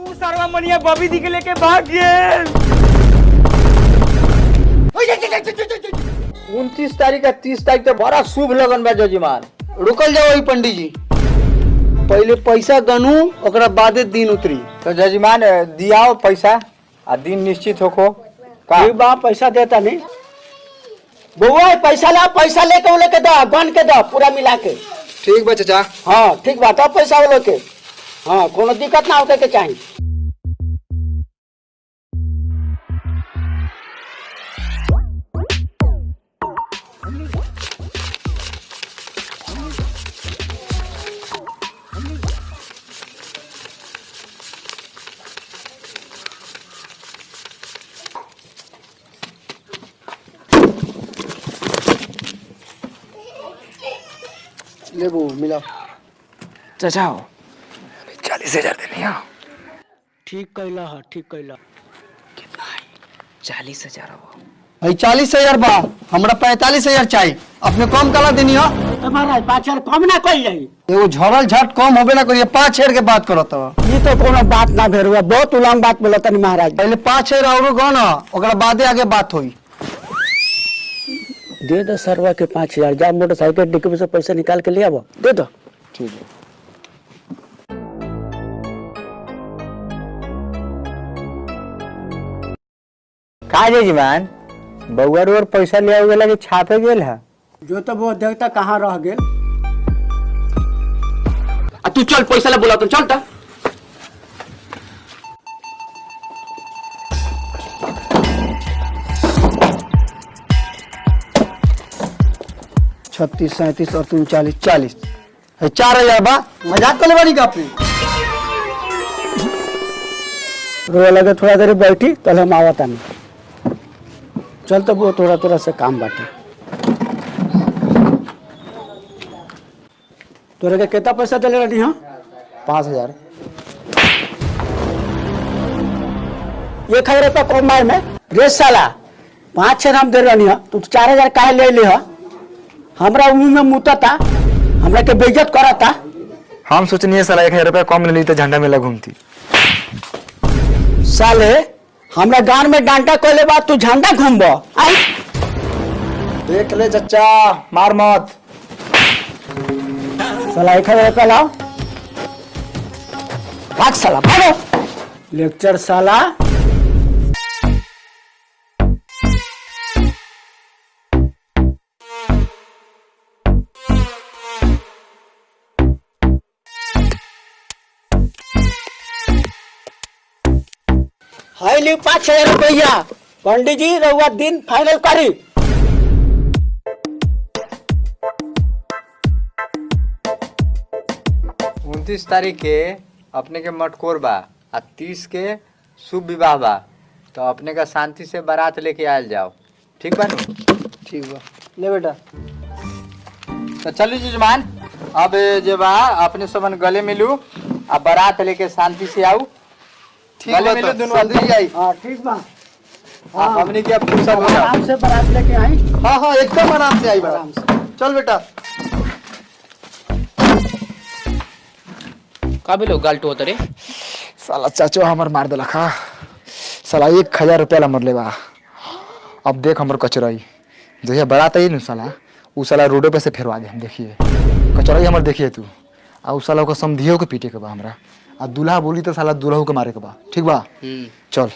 मनिया बबी दी के लेके भाग गए। उनतीस तारीख का तीस तारीख तो बड़ा शुभ लगन बा जजमान। रुकल जाओ पंडित जी। पहले पैसा गनू ओकरा बादे दिन उतरी। तो जजमान दियाओ पैसा आ दिन निश्चित होको का? बा पैसा देता नहीं। बउआ पैसा ला पैसा लेके वो लेके दो गन के दो पूरा मिला के। ठीक बा चाचा। हाँ ठीक बा तब पैसा वो लेके। हाँ कोनो दिक्कत ना होके के चाहिए ले बो मिला चाचाओ चालीस हज़ार देनी हो। ठीक कैला है ठीक कैला। चालीस हज़ार हो भाई चालीस हज़ार बा हमरा पैंतालीस हज़ार चाहिए अपने कम कला देनी हो। तो महाराज पाँच हज़ार कम ना कल जाई। एगो झड़ल झट कम होबे ना करिए पाँच हज़ार के बात करत हो। ये तो कोनो बात ना भेल हुआ बहुत उलंग बात बोला तनी महाराज। पहले पाँच हज़ार और गन ओकरा बादे आगे बात होई। दे दो सरवा के पाँच हज़ार जा मोटरसाइकिल डिक्की में से पैसा निकाल के ले आवो दे दो। ठीक है। का जजमान बउआ रोड पैसा ले आवे लगे छापे गेल है। जो तो वो देखता कहाँ रह गए आ तू चल पैसा ले बोला तो चल ता। छत्तीस सैंतीस और तीन चालीस। चालीस है चार हज़ार बा। मज़ाक कर बानी का अपने रोए लगे थोड़ा देर बैठी कल हम आवता नहीं चल तो वो थोड़ा थोड़ा से काम बाटे। तोरे के कितना पैसा दिले रही हाँ? पाँच हज़ार। एक हज़ार रुपया कमाए में? रे साला पाँच छः हम दे रही हाँ। तू चार हज़ार काहे ले ली हाँ? हमरा मुँह में मुता था हमरा के बेइज्जत करा था हम सोचनी है साला एक हज़ार रुपया कम ले ली तो झंडा मेला घूमती। साले हमरा गाँव में डांटा कोले बाद तू झंडा घूमबो। आई देख ले चचा मार मत। साला एक हज़ार रुपया लाओ। भाग साला भागो। लेक्चर साला। हाई ली पाँच हज़ार रुपया. पंडित जी रहुआ दिन फाइनल करी उनतीस तारीख के अपने के मटकोर बा आ तीस के शुभ विवाह बा। तो अपने का शांति से बारात लेके आयल जाओ। ठीक बा नु? ठीक बा। ले बेटा। तो चलिए जजमान अब जे बा अपने सबन गले मिलू आ बारात लेके शांति से आऊ। ठीक गले तो, दुनू आई। हाँ ठीक बा। हमनी के हो जाओ आराम से बारात लेके आई। हाँ हाँ एकदम आराम से आई बड़ा आराम से। चल बेटा। का लोग होता रे साला चाचो हमर मार देला खा साला एक हज़ार रुपया ला मरले बा। अब देख हमर कचराई। जहिया बारात आई नु साला। उ साला रोडे पे से फेरवा दे हम देखिए। कचराई हमर देखिए तू। आ उ साला ओकर समधियो के पीटे के बा हमरा। आ दूल्हा बोली तो साला दूल्हा के मारे के बा। ठीक बा? चल।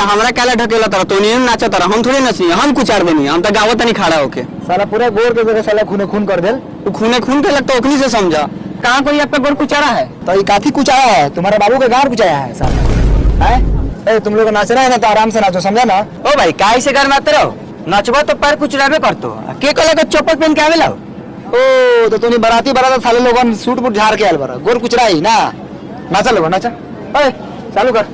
भैया हमरा काला ढकेला तरह तो नहीं नाचा तरह हम थोड़ी नची हम कुछ आर देनी हम तो गावत नहीं खड़ा होके। साला पूरा गोर के जगह साला खूने खून कर देल। तू खूने खून के लगता ओखनी से समझा। कहाँ कोई आपका गोर कुचारा है? तो ये काफ़ी आया है तुम्हारे बाबू के गाँव कुछ आया है साला। है? ए तुम लोग नाचना है ना तो आराम से नाचो समझा ना? ओ भाई काहे से घर में आते रहो? नचबा तो पैर रहबे करतो। आ के कला के चप्पल पहन के आवेला ओ तो तुम बाराती बारात साले लोगन सूट बूट झाड़ के आयल बरा गोर कुछ रही ना? नाचा लोगन नाचा। ए चालू कर।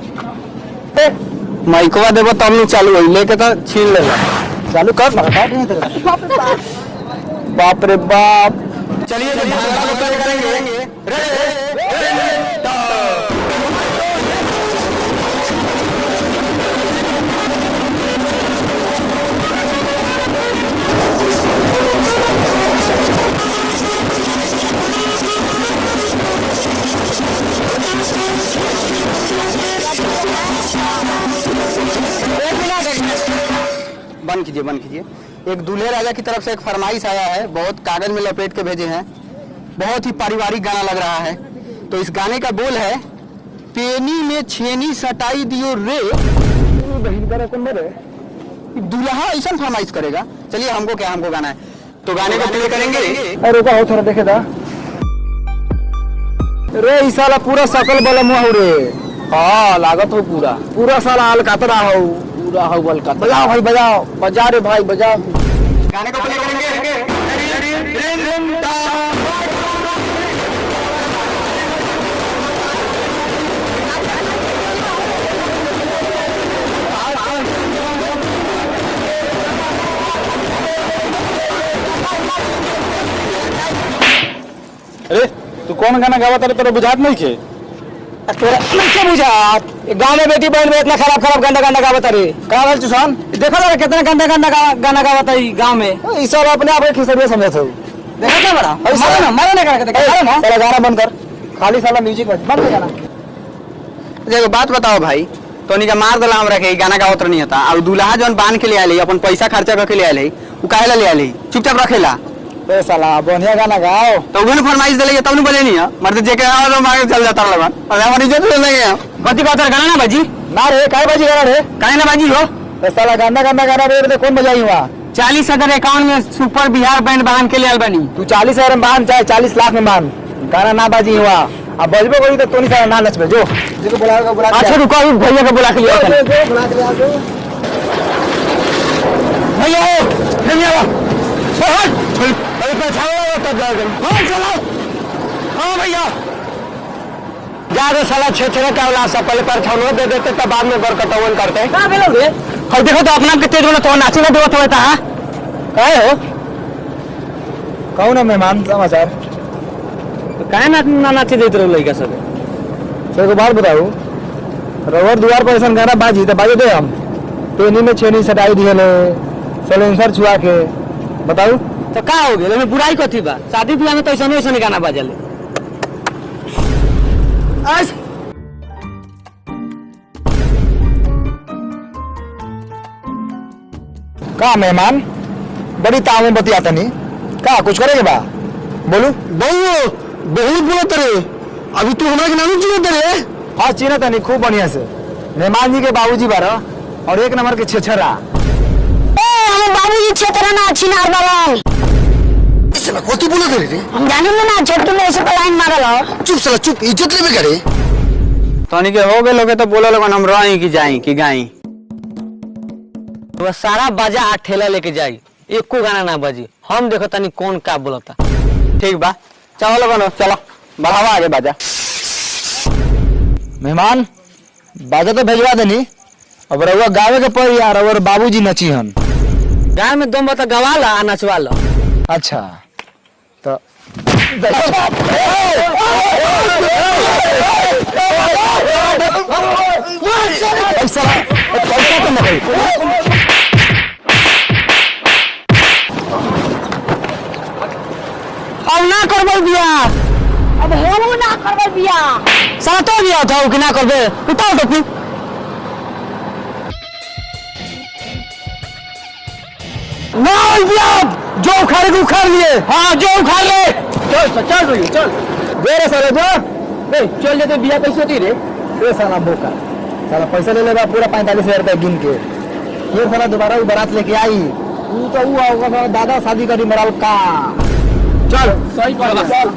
माइकवा देबो तब नहीं चालू होई लेके तो छीन लेला चालू कर ना काट नहीं तेरा बाप। रे। बाप चलिए करेंगे बंद कीजिए बंद कीजिए। एक दूल्हे राजा की तरफ़ से एक फरमाइश आया है, बहुत कागज़ में लपेट के भेजे हैं। बहुत ही पारिवारिक गाना लग रहा है। तो इस गाने का बोल है, पेनी में छेनी सटाई दियो रे। दूल्हा ऐसा फरमाइश करेगा। चलिए, हमको क्या, हमको गाना है। तो गाने को प्ले करेंगे। अरे हो थोड़ा देखे दा। रे साला पूरा सकल बलम हो रे हाँ लागत हो पूरा। पूरा साला अलकातरा हो। पूरा हो बल का बजाओ भाई बजाओ। बजा रे भाई बजाओ गाने को प्ले करेंगे। अरे तू कौन गाना गावा तारे? तेरा बुझात नहीं के? गाँव में बेटी बहन में इतना खराब खराब गाना गाना गावत रे का हाल चुसान देखो ना कितना गंदा गंदा गाना गावत है गाँव में? ई साला अपने आप के खिसरिया समझत हो। देखा क्या बड़ा? मारो ना मारो ना करके देखा मारो ना साला गाना बंद कर। खाली साला म्यूज़िक बज बंद कर गाना देखो बात बताओ भाई। तो का मार दला हमरा के गाना गावत नहीं होता। और दूल्हा जौन बाँध के ले आले अपन पैसा खर्चा करके ले आले उ काहे ले आले चुपचाप रखेला ए साला बढ़िया गाना गाओ। तो फरमाइश दिले तब नहीं बोले नहीं है? मर्द जे के आओ तो मांगे चल जाता लगन और हमारी इज़्ज़त ले लेंगे कति बात गाना ना बाजी? ना रे काय बाजी गाना रे? काहे ना बाजी हो। ए साला गाना गाना गाना रे रे कौन बजाई हुआ? चालीस हज़ार अकाउंट में सुपर बिहार बैंड बाँध के ले आल बनी। तू चालीस हज़ार में मान चाहे चालीस लाख में मान गाना ना बाजी हुआ। अब बजबे कोई तो तोनी साला ना नचबे जो। जिसको बुलाएगा बुला अच्छा। रुको अभी भैया को बुला के ले जो, आओ जो, जो, बुला के ले आ, जो। भैया भैया हो अरे तब जाओगे हाँ चलो। हाँ भैया। जा रे साला छे छे का औलाद सब पहले पर छौनो दे देते तब बाद में बरकतवन करते कहाँ भेलो रे और देखो तो अपना के तेज वाला तो नाची ना देवत होता है काहे हो कहू ना मेहमान समाचार? काहे ना ना नाची देत रहो लइका सब? तो एगो बात बताऊ? रवर द्वार पर ऐसा गाना बाजी तो बाजे दे हम। पेनी में छेनी सटाई दिए ले सलेंसर छुआ के। बताऊ? तो का हो में बुराई कथी बा। शादी ब्याह में तो ऐसा नहीं ऐसा गाना बाजले का मेहमान? बड़ी ताव बतियाता नहीं का कुछ करेगे बा? बोलू। बहु बहुत बोलत रे अभी तू हमरा के नाम चिन्हत रे? हाँ चिन्ह तनी खूब बढ़िया से। मेहमान जी के बाबूजी बारा और एक नंबर के छेछरा। बाबूजी क्षेत्र ना छिनार बाबन साला कथी बोलत रे रे। हम जानी ना छोटू में ऐसे लाइन मारल हो चुप साला चुप इज़्ज़त लेबे करे। तनी के हो गेल के तो बोले लगन हम रही कि जाई कि गाई। तो सारा बाजा आ ठेला लेके जाई एको गाना ना बजी। हम देखो तनी कौन का बोलता। ठीक बा चलो लगन चलो बढ़ावा आगे बाजा। मेहमान बाजा तो भेजवा देनी। अब रउआ गावे के पड़ी यार और बाबूजी नची हन। गाय में दम बता गवा ला आ नचवा ला। अच्छा। तो तो नहीं अब ना करबो बिया। अब होनु ना करबे बिया। साला तो बिया था कि ना करबे। उठाओ तो ना होई जो उखाड़ के उखाड़ लिए। हाँ जो उखाड़ ले। चल चल चल दे रे साले जो ए चल जाते बिया कैसे होती रे ए साला बोका साला पैसा ले लेगा पूरा पैंतालीस हज़ार रुपया गिन के। फिर साला दोबारा बारात लेके आई। तू तो वो होगा साला दादा शादी करी मराल का। चल सही कर चल।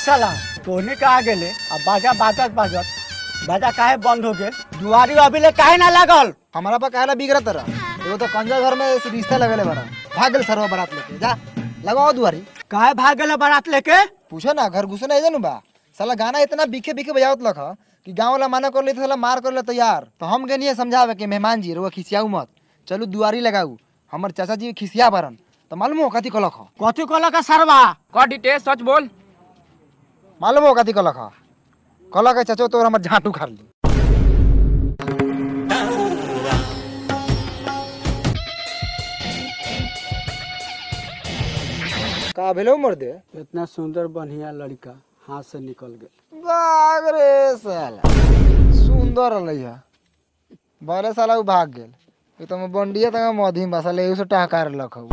साला तोहनी का आ गेले? आ बाजा बाजत बाजत बाजा काहे बंद हो गेल दुआरी अभी ले काहे ना लागल? हमारा पा कहला बिगड़ा तरह वो तो कंजा घर में रिश्ता लगेले बड़ा। भाग गल सरवा बारात लेके जा। लगाओ दुआरी। काहे भाग गेल बारात लेके? पूछो ना घर घुसे नहीं जानू बा। साला गाना इतना बिखे बिखे बजावत लख कि गाँव वाला माना कर ले तो साला मार कर ले तैयार तो हम गनिए समझावे कि मेहमान जी रुआ खिसियाऊ मत। चलू दुआरी लगाऊ। हमर चाचा जी खिसिया बरन तो मालूम हो कथी कलख? कथी कहल का सरवा? का डिटेल सच बोल। मालूम हो कथी कलख? कलख है चाचो तो हमर झाटू खार ली का भेलो मर दे? इतना सुंदर बढ़िया लड़का हाथ से निकल गए भाग रे साला। सुंदर रही बड़े साला उ भाग गेल। ये तो मैं बंडिया तक मधी बा साले उसे टहकार लखऊ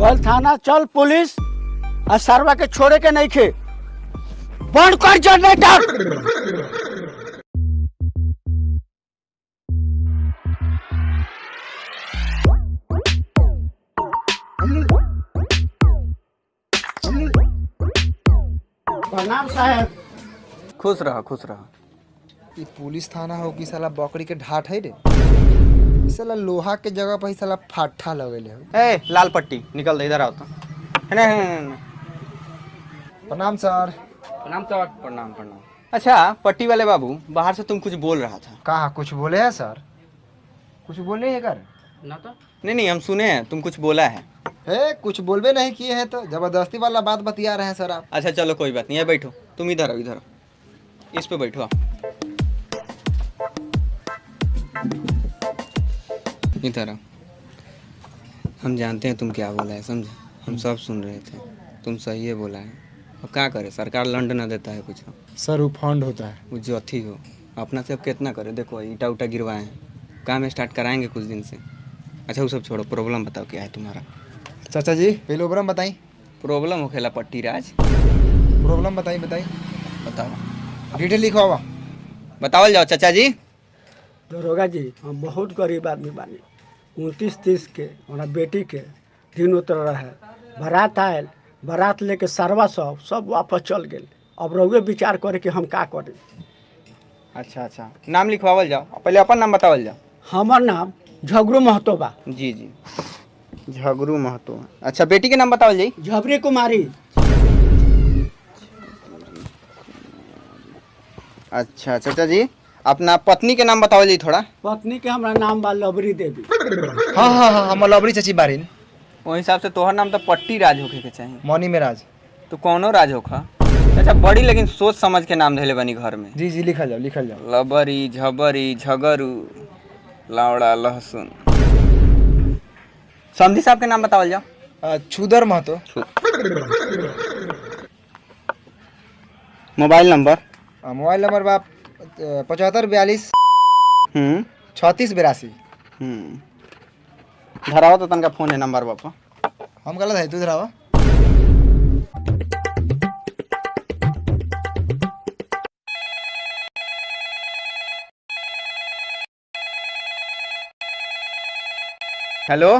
कल थाना चल पुलिस। आ सरवा के छोड़े के नहीं खे बंद कर जनरेटर प्रणाम साहब। खुश रह खुश रह। ई पुलिस थाना हो कि साला बकरी के ढाट है रे? ई साला लोहा के जगह पर साला फाठा लगेले हो। ए लाल पट्टी निकल दे इधर आओ तो। है ना, है ना, है ना। प्रणाम सर। प्रणाम सर। प्रणाम प्रणाम। अच्छा पट्टी वाले बाबू बाहर से तुम कुछ बोल रहा था। कहा कुछ बोले हैं सर? कुछ बोले है कर ना तो। नहीं नहीं हम सुने हैं तुम कुछ बोला है। है कुछ बोलबे नहीं किए हैं तो ज़बरदस्ती वाला बात बतिया रहे हैं सर आप। अच्छा चलो कोई बात नहीं है बैठो। तुम इधर आओ इधर आओ। इस पे बैठो आप। इधर आओ। हम जानते हैं तुम क्या बोला है समझे? हम सब सुन रहे थे। तुम सही है बोला है। अब क्या करे? सरकार लंड ना देता है कुछ। सर वो फंड होता है। वो जो अथी हो। अपना से अब कितना करे? देखो ईटा उटा गिरवाए हैं। काम स्टार्ट कराएँगे कुछ दिन से। अच्छा वो सब छोड़ो। प्रॉब्लम बताओ क्या है तुम्हारा? चाचा जी पहले ओबरम बताई प्रॉब्लम हो खेला पट्टी राज। प्रॉब्लम बताई बताई बताओ। डिटेल लिखो आवा बताओ जाओ चाचा जी। दरोगा जी हम बहुत गरीब आदमी बानी। उनतीस तीस के हमारा बेटी के दिन उतर रहा है। बारात आयल। बारात लेके सरवा सब सब वापस चल गेल। अब रहुए विचार करे कि हम का करें। अच्छा अच्छा। नाम लिखवावल जाओ। पहले अपन नाम बतावल जाओ। हमर नाम झगरू महतो बा। जी जी। झगरू महतो। अच्छा बेटी के नाम बतावल जाई। झबरी कुमारी। अच्छा चाचा जी। अपना पत्नी के नाम बतावल जाई थोड़ा। पत्नी के हमरा नाम बा लबरी देवी। हाँ हाँ हाँ हम लवरी चाची बारिन वो हिसाब से तोहर नाम तो पट्टी राज होके के चाहिए मौनी में राज। तो कौनो राज होखा? अच्छा बड़ी लेकिन सोच समझ के नाम धैले बनी घर में। जी जी लिखल जाओ लिखल जाओ। लबरी झबरी झगरू लावड़ा लहसुन। समधी साहब के नाम बतावल जाओ। Chhudar Mahto. Mobile number? Mobile number बाप पचहत्तर बयालीस हम्म। छत्तीस बिरासी। धराओ तो तनका फ़ोन है नंबर बापा। हम गलत है तू धरावा हेलो?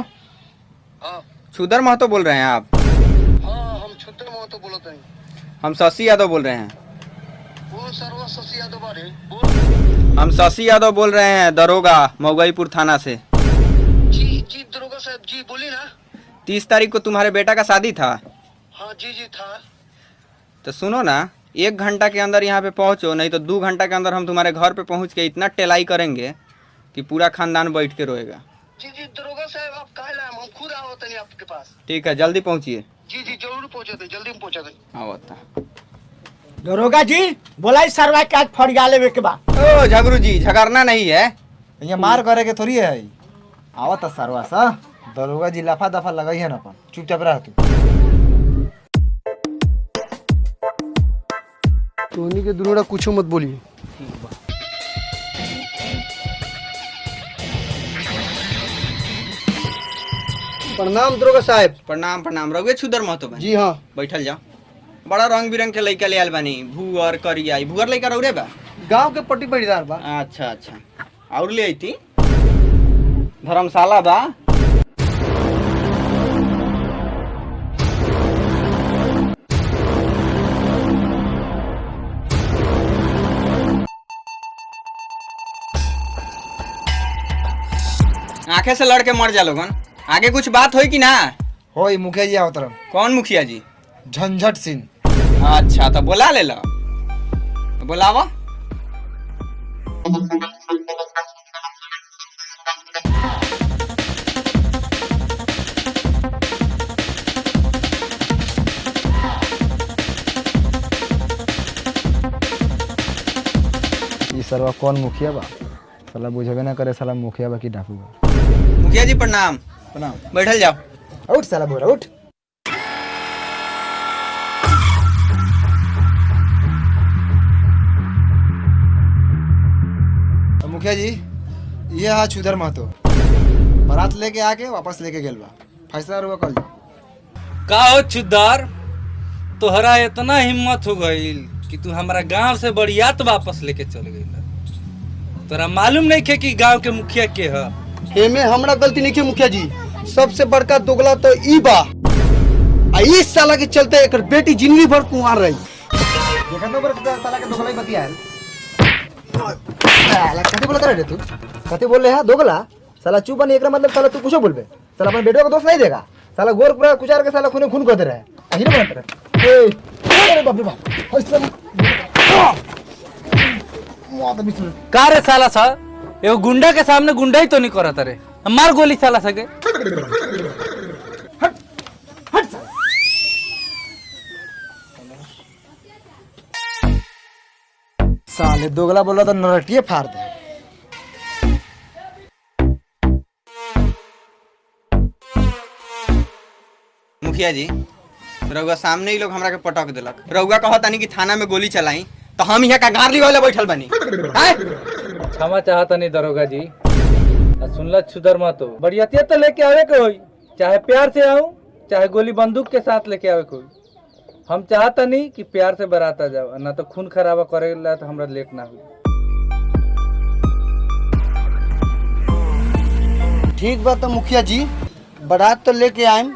छुदर महतो बोल रहे हैं आप। हाँ हम छुट्टे महतो बोलत हई हम शशि यादव बोल रहे हैं। वो सरवा शशि यादव बारे। बोल। हम शशि यादव बोल रहे हैं दरोगा मऊगईपुर थाना से। जी दरोगा साहब जी बोली ना। तीस तारीख को तुम्हारे बेटा का शादी था? हाँ जी जी था। तो सुनो ना एक घंटा के अंदर यहाँ पे पहुँचो नहीं तो दो घंटा के अंदर हम तुम्हारे घर पे पहुँच के इतना टेलाई करेंगे कि पूरा खानदान बैठ के रोएगा। जी जी दरोगा साहब आप कहे लाए? हम खुद आओ तनी आपके पास। ठीक है जल्दी पहुँचिए। जी जी ज़रूर पहुँचे थे जल्दी में पहुँचा दे। आओ बता दरोगा जी बोलाई सरवा के आज फड़िया लेवे के बा। ओ झगरू जी झगड़ना नहीं है। ये मार करे के थोड़ी है। आवत सरवा सा। दरोगा जी लफा दफ़ा लगई है ना अपन। चुपचाप रह तू। तोहनी के दुनों कुछ मत बोली प्रणाम दरोगा साहब। प्रणाम प्रणाम। रघुए छुदर महतो बा जी हाँ। बैठल जाओ बड़ा रंग बिरंग के लइका ले आयल बानी। भूअर करिया। भूअर लइका रौरे बा? गाँव के पट्टी पटीदार बा। अच्छा अच्छा। और ले अइती धर्मशाला बा। आँखें से लड़ के मर जा लोगन। आगे कुछ बात हो कि ना? होई मुखिया जी आओ तरफ़। कौन मुखिया जी? झंझट सिंह। अच्छा तो बोला ले लो। बोलावा। सरवा कौन मुखिया बा? साला बुझबे ना करे साला मुखिया बा कि डाकू बा? मुखिया जी प्रणाम। प्रणाम। बैठल जाओ। उठ साला बोरा उठ। मुखिया जी ये हा छुदर महतो बारात लेके आके वापस लेके गेल बा फैसला रुआ कल। का हो चुद्दार तोहरा इतना हिम्मत हो गईल कि तू हमारा गाँव से बड़ियात वापस लेके चल गई तोरा मालूम नहीं खे कि गाँव के मुखिया के ह? एमे हमरा गलती नहीं है मुखिया जी। सबसे बड़का दोगला तो ई बा। आ इस साला के चलते एकर बेटी ज़िंदगी भर कुंवार रही। देखा तो बर साला के दोगला ही बतिया है साला चुप एकरा मतलब साला तू कुछ साला को दोस्त नहीं देगा साला गोर पूरा कुचार के साला खूने ए अरे बाप रे बाप मौत का रे साला सा गुंडा के सामने गुंडा ही तो नहीं करत रे मार गोली साला सके साले दोगला बोला तो नरटिए फाड़ दे। मुखिया जी रउआ सामने ही लोग हमरा के पटक दिलक। रउआ कहत तानी कि थाना में गोली चलाई तो हम यहाँ का गार वाले बैठल बनी? क्षमा चाहता नहीं दरोगा जी। आ सुनला छुदर मत। हो बड़ियतिया तो लेके आवे के होई। चाहे प्यार से आऊँ चाहे गोली बंदूक के साथ लेके आवे के होई। हम चाहता नहीं कि प्यार से बरात आ जाओ ना तो खून खराबा करेला तो हमरा लेट ना हुई ठीक बा तो मुखिया जी बारात तो लेके आएम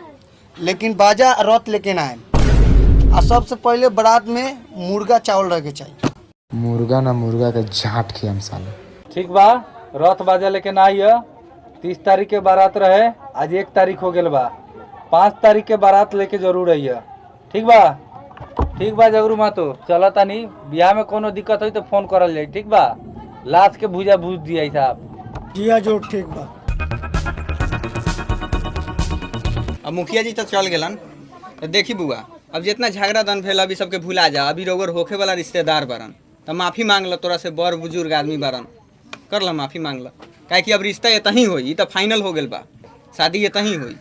लेकिन बाजा रथ लेके ना आएम। आ सबसे पहले बारात में मुर्गा चावल रह के चाहिए मुर्गा ना मुर्गा के झाट खियम साले। ठीक बा रथ बाजा लेके ना आइय। तीस तारीख के बारात रहे आज एक तारीख हो गेल बा। पाँच तारीख के बारात लेके ज़रूर आइय। ठीक बा? ठीक बा ज़रूर मातो चला तानी बियाह में कोनो दिक्कत होई तो फ़ोन करल जाई ठीक बा? लाश के भूजा भूज दिया साहब। जिया जो ठीक बा। अब मुखिया जी तो चल गेलन। तो देखी बुआ अब जितना झगड़ा दन भेल अभी सबके भुला जा अभी रोगर होखे वाला रिश्तेदार बरन। तो माफ़ी मांग ल तोरा से बड़ बुज़ुर्ग आदमी बरन। कर ल माफ़ी मांग ल। काहे कि अब रिश्ता एतही होई ई तो फाइनल हो गेल बा। शादी एतही होई।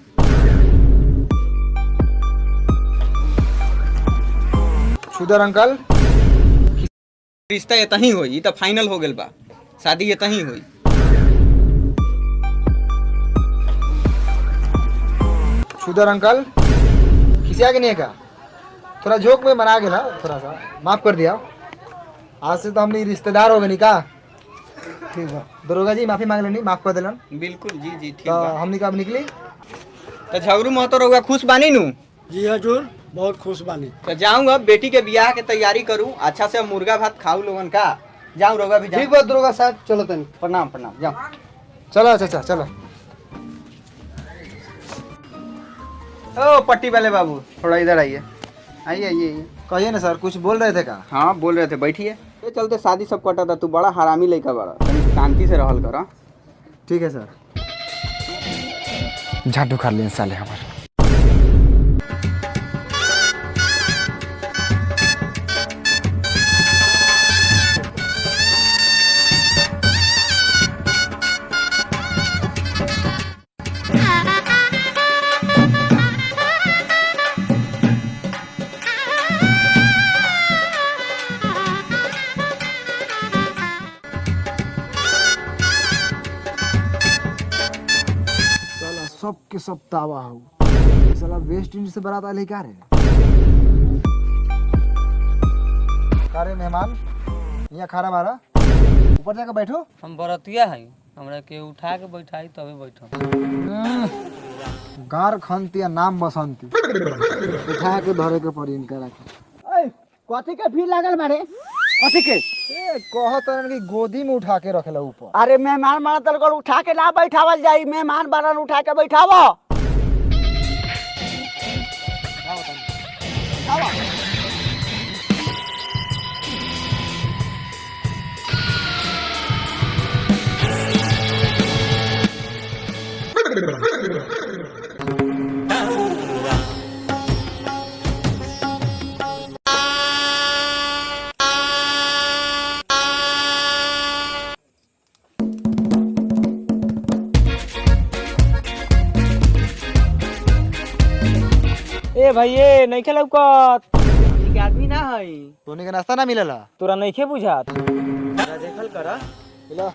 सुधर अंकल। रिश्ता एतही होई ई तो फाइनल हो गेल बा। शादी एतही होई। सुधर अंकल खिसिया के नहीं का थोड़ा जोक में बना गेला थोड़ा सा। माफ़ कर दिया। आज से तो हमने रिश्तेदार हो गए नी का? ठीक है दरोगा जी माफ़ी मांग लेनी माफ़ कर दिलन। बिल्कुल जी जी ठीक तो बा। हमने कब निकली? तो झगड़ू महतो रहुआ खुश बानी नू? जी हजूर। बहुत खुश बानी। तो जाऊँगा बेटी के बियाह के तैयारी करूँ अच्छा से मुर्गा भात खाऊ लोगन का। जाऊँ रोगा भी ठीक जाऊँ बा दरोगा साहब चलो तनी। प्रणाम प्रणाम जाओ चलो चाचा चलो। ओ पट्टी वाले बाबू थोड़ा इधर आइए। आइए आइए कहिए ना सर कुछ बोल रहे थे का? हाँ बोल रहे थे बैठिए। ये चलते शादी सब कटा था तू बड़ा हरामी लड़का बड़ा। शांति से रहल कर ठीक है सर। झाटू खा लिए साले हमारे। सब तावा हो। ये साला वेस्ट इंडीज से बारात आले क्या रे का रे मेहमान? यहाँ खारा बारा ऊपर जाकर बैठो। हम बरतिया है। हमरा के उठा के बैठाई तबे बैठम गार खनती या नाम बसंती। उठा के धरे के पड़ी इनका रखे। कथी के भीड़ लागल बारे कथी के? ए कहत रहन कि गोदी में उठा के रखेला ऊपर। अरे मेहमान बना तल कर उठा के ना बैठावल जाई मेहमान बनन उठा के बैठावो। ए भाई ये नहीं खेल कत के आदमी ना है तोनी के नाश्ता ना मिलेला? तोरा नहीं खे बुझात देखल कर। मिला।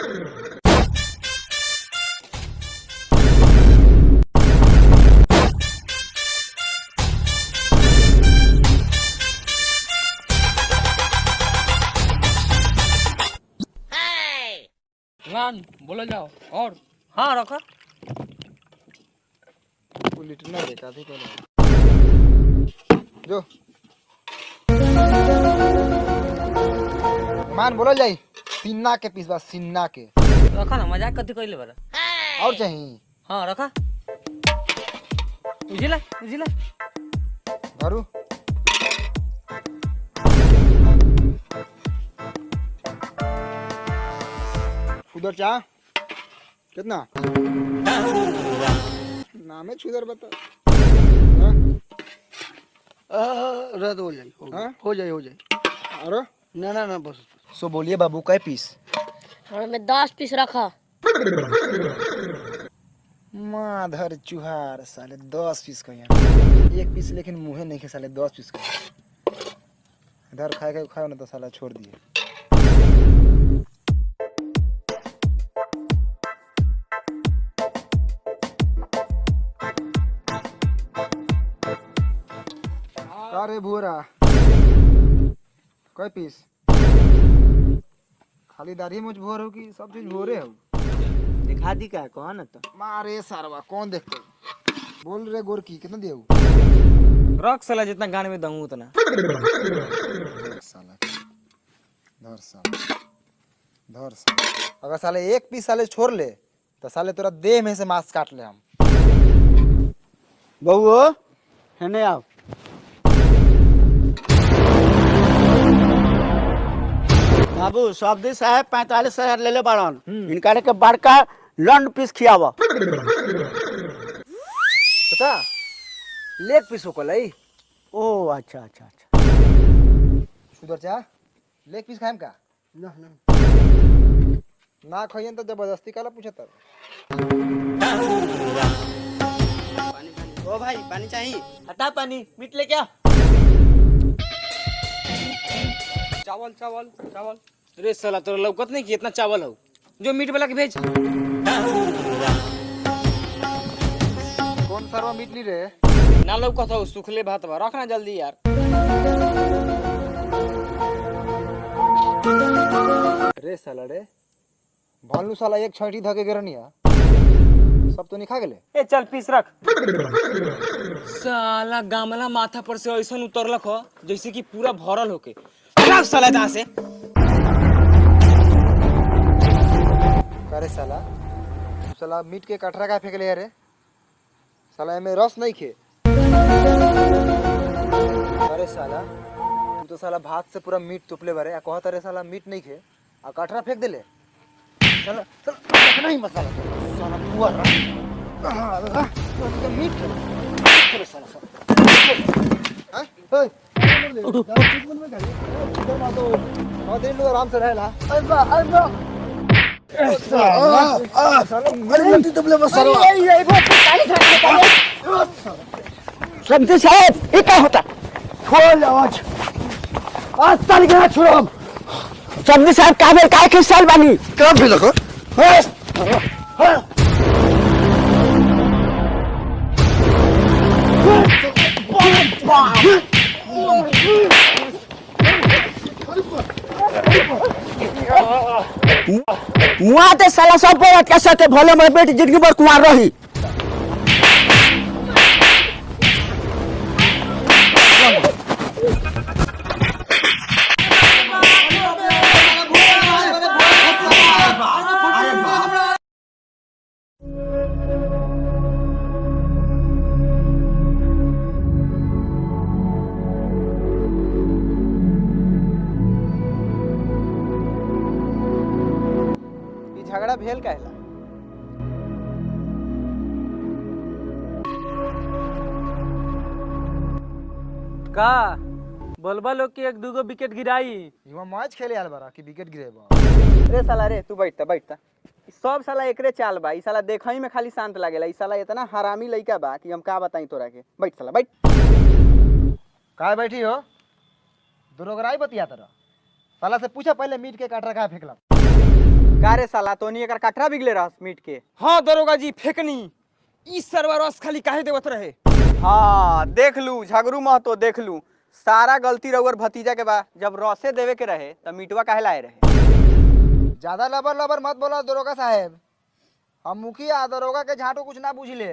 मान बोलो जाओ और? हाँ रखो। लिटर ना दे काफ़ी जो। मान बोलो जाई सिन्ना के पीस बा सिन्ना के। रखा ना मज़ाक कथी कइले बड़ा? और चाहिए हाँ रखा। उजिला उजिला। भरू उधर चाह कितना? नाम है छुदर बता। रद्द हो जाए हो हाँ? हो जाए हो जाए। और? ना ना ना बस। सो बोलिए बाबू कै पीस? में दस पीस रखा। माधर चुहार साले दस पीस का यहाँ। एक पीस लेकिन मुँहे नहीं खे साले दस पीस का। इधर खाए खाओ ना तो साला छोड़ दिए। अरे भूरा। कै पीस? खाली दाढ़ी मुझ भोर हो कि सब चीज़ भोरे हो? दिखा दी का कहो ना तो। मारे सारवा कौन देखते बोल रे गोरकी कितना दियो रख साला जितना गाने में दऊं उतना। साला धर साला धर साला। अगर साले एक पीस साले छोड़ ले तो साले तोरा देह में से मांस काट ले हम। बउओ हेने आओ बाबू सब्ज़ी साहब पैंतालीस हज़ार ले ले बाड़न। इनका के बड़का लंड पीस खियाव। पता लेग पीस हो कलई ओ अच्छा अच्छा अच्छा। सुधर जा लेग पीस खाएम का ना ना। ना खइयन तो ज़बरदस्ती काला पूछत ओ भाई पानी चाहिए हटा पानी मीट ले क्या? चावल चावल चावल। रे साला तोरा लौकत नहीं कि इतना चावल हो? जो मीट वाला के भेज। कौन सरवा मीट ली रे? ना लौकत हो सुखले भात बा। रखना जल्दी यार। रे साला रे भालू साला एक छठी धके गिरनिया सब तो नहीं खा गेले? ए चल पीस रख। साला गामला माथा पर से ऐसा उतरलक हो जैसे कि पूरा भरल होके। रख साला जहाँ से करे साला तू साला मीट के कटरा का फेंक ले रे साला एमे रस नहीं खे अरे साला तू तो साला भात से पूरा मीट तुपले बारे आ कहत रे साला मीट नहीं खे आ कटरा फेंक देले साला साला नहीं मसाला साला हाँ मीट करे साला साला हाँ तो आराम से रहेला अरे बा समझे साहब ये क्या होता खोल आज आज साल के ना छोड़ो हम सब्ज़ी साहब काबे काय के साल बानी कब भी लखो मुआ ते साला सब बोलत के साथे भले मैं बेटी ज़िंदगी भर कुमार रही। भेल कहला। का? बोलबा लोग कि एक दूगो विकेट गिराई। इवा मैच खेले आल बारा कि विकेट गिरेबा। रे साला रे तू बैठता बैठता सब साला एकरे चाल बा ई साला देखई में खाली शांत लागेला। ई साला इतना हरामी लइका बा कि हम का बताई तोरा के। बैठ साला बैठ। काय बैठी हो? दुरोगराई बतिया तरह साला से पूछा पहले मीट के काटरा का फेंकला? का रे साला तोनी एकर कटरा बिगले रहस मीट के। हाँ दरोगा जी फेंकनी। ई सरवा रस खाली काहे देवत रहे? हाँ देख लू झगरू महतो देख लू सारा गलती रउर भतीजा के बा जब रसे देवे के रहे तब मीटवा काहे लाए रहे? ज़्यादा लबर लबर मत बोलो दरोगा साहब। हम मुखिया दरोगा के झाटू कुछ ना बुझले।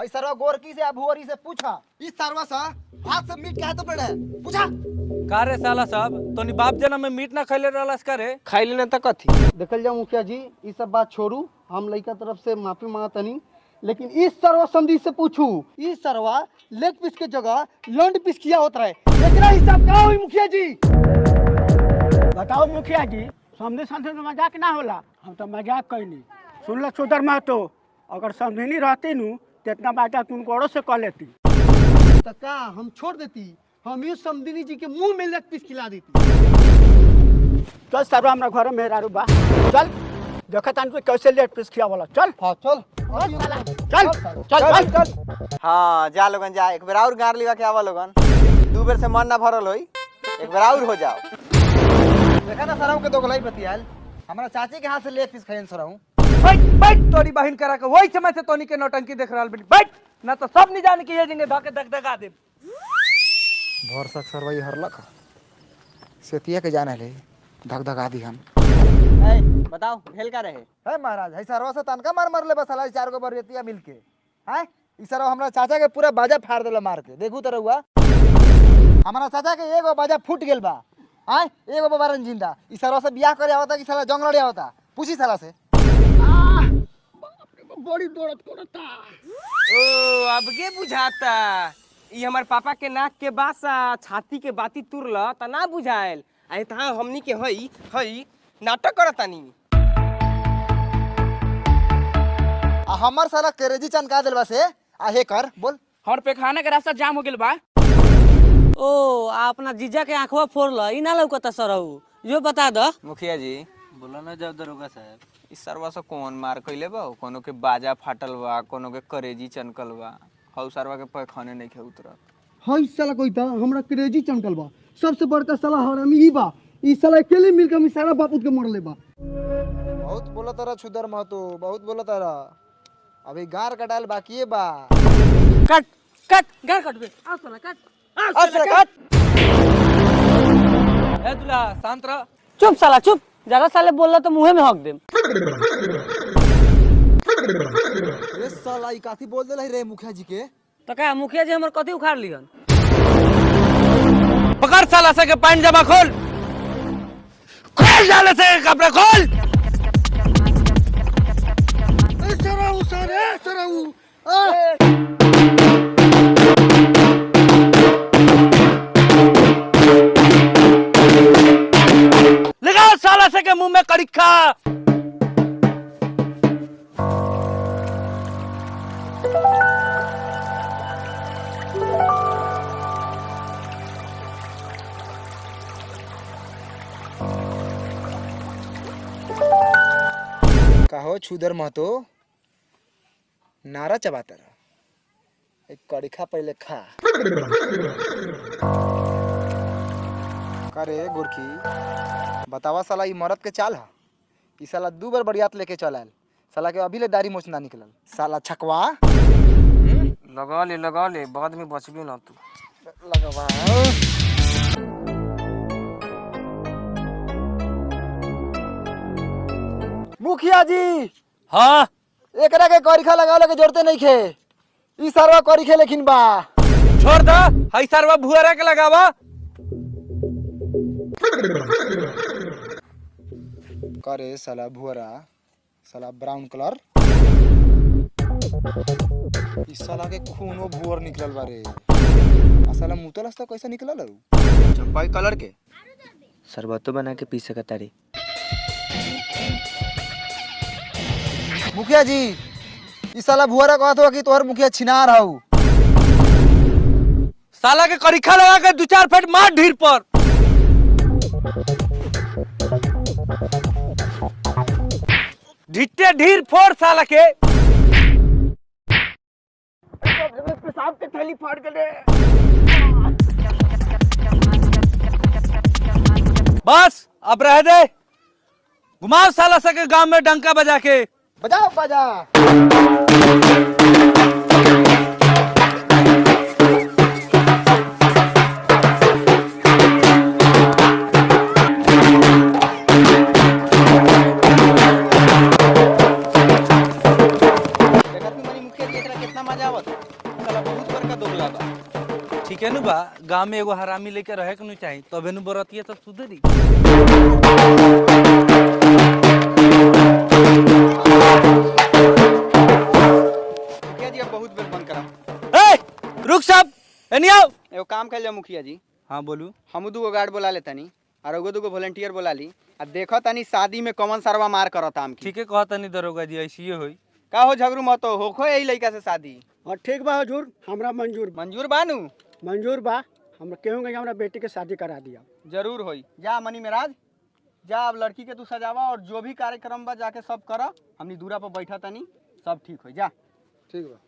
ऐ सरवा गोरकी से भुअरी से पूछा। इस सरवा सा हाथ से मीट काहे तो पड़े? पूछा। का रे साला साहब तोनी बाप जन्म में मीट ना खैले रहलस का रे? खाई लेना तक कथी? देखल जाओ मुखिया जी ये सब बात छोड़ू हम लड़का तरफ़ से माफ़ी मांगतनी लेकिन इस सरवा समझी से पूछू इस सरवा लेग पीस के जगह लंड पीस किया होता है एकरा हिसाब का हुई मुखिया जी? बताओ मुखिया जी समझे समझे तो मज़ाक ना होला? हम तो मज़ाक कैनी सुन लो सुधर महतो अगर समझनी रहती नु तो इतना बाटा तुम गोड़ों से कह लेती। तो का हम छोड़ देती? हम समदिनी जी के मुँह में लेग पीस खिला देती। चल सर्व हमरा घर में मेहरारू बा चल देखा तान तू कैसे लेट पीस खिया वाला चल। हाँ चल। चल। चल चल हाँ जा लोगन जा। एक बेर और गार लिवा के आवा लोगन। दू बेर से मन ना भरल होई। एक बेर और हो जाओ। देखा ना सरवा के दोगलाई बतियाल हमारा चाची के हाथ से लेग पीस खाइन सरवा। बैठ बैठ। तोरी बहन करा के वही समय से तोनी के नौटंकी देख रहल बैठ। ना तो सब नहीं जान के ये जंगे धके धक धका दे भर सक सरवा ये हरलक सेतिया के जाने ले धक धक आदि हम। ए, बताओ भेल का रहे? है महाराज है सरवा से तनका मार मार ले बस साला चार गो बरियतिया मिल के हैं? ई सरवा हमरा चाचा के पूरा बाजा फाड़ देला मार के। देखू तो रहुआ। हमारा चाचा के एगो बाजा फूट गेल बा। हैं? एगो बाबा ज़िंदा। ई सरवा से बियाह करे आवता कि साला जंग लड़े आवता? पूछी साला से। बड़ी दौड़त करता ओ अब के बुझाता? ई हमार पापा के नाक के बासा छाती के बाती तुरल त ना बुझाएल आ तहाँ हमनी के हई हई नाटक करतानी आ हमर साला करेजी चनका देलबा से आ हे कर बोल। हर पे खाना के रास्ता जाम हो गेल बा। ओ आ अपना जीजा के आंखवा फोड़ल ई ना लौकता सरहू यो बता द। मुखिया जी बोला ना जाओ दरोगा साहब। इस सरवा से कौन मार कइले बा? कोनो के बाजा फाटल बा कोनो के करेजी चनकल बा। हौ सरवा के पैखाने नहीं खे उतरत हई साला कोई था हमरा क्रेजी चमकल बा। सबसे बड़का साला हरामी ई बा ई साला अकेले मिलकर हम सारा बापूत के मरले बा। बहुत बोला तारा छुदर महतो बहुत बोला तारा। अभी गार कटाल बाकी बा। कट कट गार कट बे। आ साला कट। आ साला कट। ए दुला शांत रह। चुप साला चुप। ज़्यादा साले बोलला तो मुँह में हक देम। रे साला ई काथी बोल देला रे मुखिया जी के। तो का मुखिया जी हमर कथी उखाड़ लिहन पकड़ साला से के पैंट जमा खोल। खोल साले से के कपड़े खोल। सराऊ सारे सराऊ लगाओ साला से के मुँह में कड़िखा कहो छुदर महतो नारा चबाता रहा एक कड़ीखा पहले खा। करे गुरकी बतावा साला ई मरद के चाल हा। ई साला दू बार बरियात लेके चल आयल साला के अभी ले दाढ़ी मोछ ना निकलल। साला छकवा। लगा ले लगा ले बाद में बचबे ना तू। लगवा। मुखिया जी। हाँ। एकरा के करीखा लगावे के ज़रूरत नहीं खे। ई सरवा करीखे लेकिन बा। छोड़ दा हई सरवा भुअरा के लगावा। करे साला भुअरा साला ब्राउन कलर। ई साला के खूनो भुअर निकलल बारे। आ साला मुतल हस्ता कैसे निकलल हउ? चंपाई कलर के। शरबतो बना के पी सकता रे मुखिया जी ई साला भुअरा कहत हो कि तोहर मुखिया छिनार हउ। साला के करीखा लगा के दू चार फेट मार ढीर पर। ढिट्टे ढीर फोड़ साला के। पेशाब के थैली फाड़ के बस, अब रह दे। घुमाओ साला सके गाँव में डंका बजा के। बजाओ बजा नहीं ठीक है गाँव में एगो हरामी लेके रहे के नु चाही, तबे नु बरतिया सब सुधरी। रुक सब एनी आओ। एगो काम कर मुखिया जी। हाँ बोलू। हम दूगो गार्ड बोला लेतानी और एगो दूगो वॉलंटियर बोला ली। आ देखो तनी शादी में कौन सरवा मार करत आम ठीक है कहता नहीं दरोगा जी ऐसी होई का हो झगड़ू मत हो होखो यही लड़का से शादी। हाँ ठीक बा हजूर हमरा मंजूर मंजूर बानू? मंजूर बा हम कहूँगे कि हमरा बेटी के शादी करा दिया। ज़रूर होई जा मनी मेराज जा अब लड़की के तू सजावा और जो भी कार्यक्रम बा जाके सब कर। हमनी दूरा पर बैठा तनी सब ठीक हो जा। ठीक बा।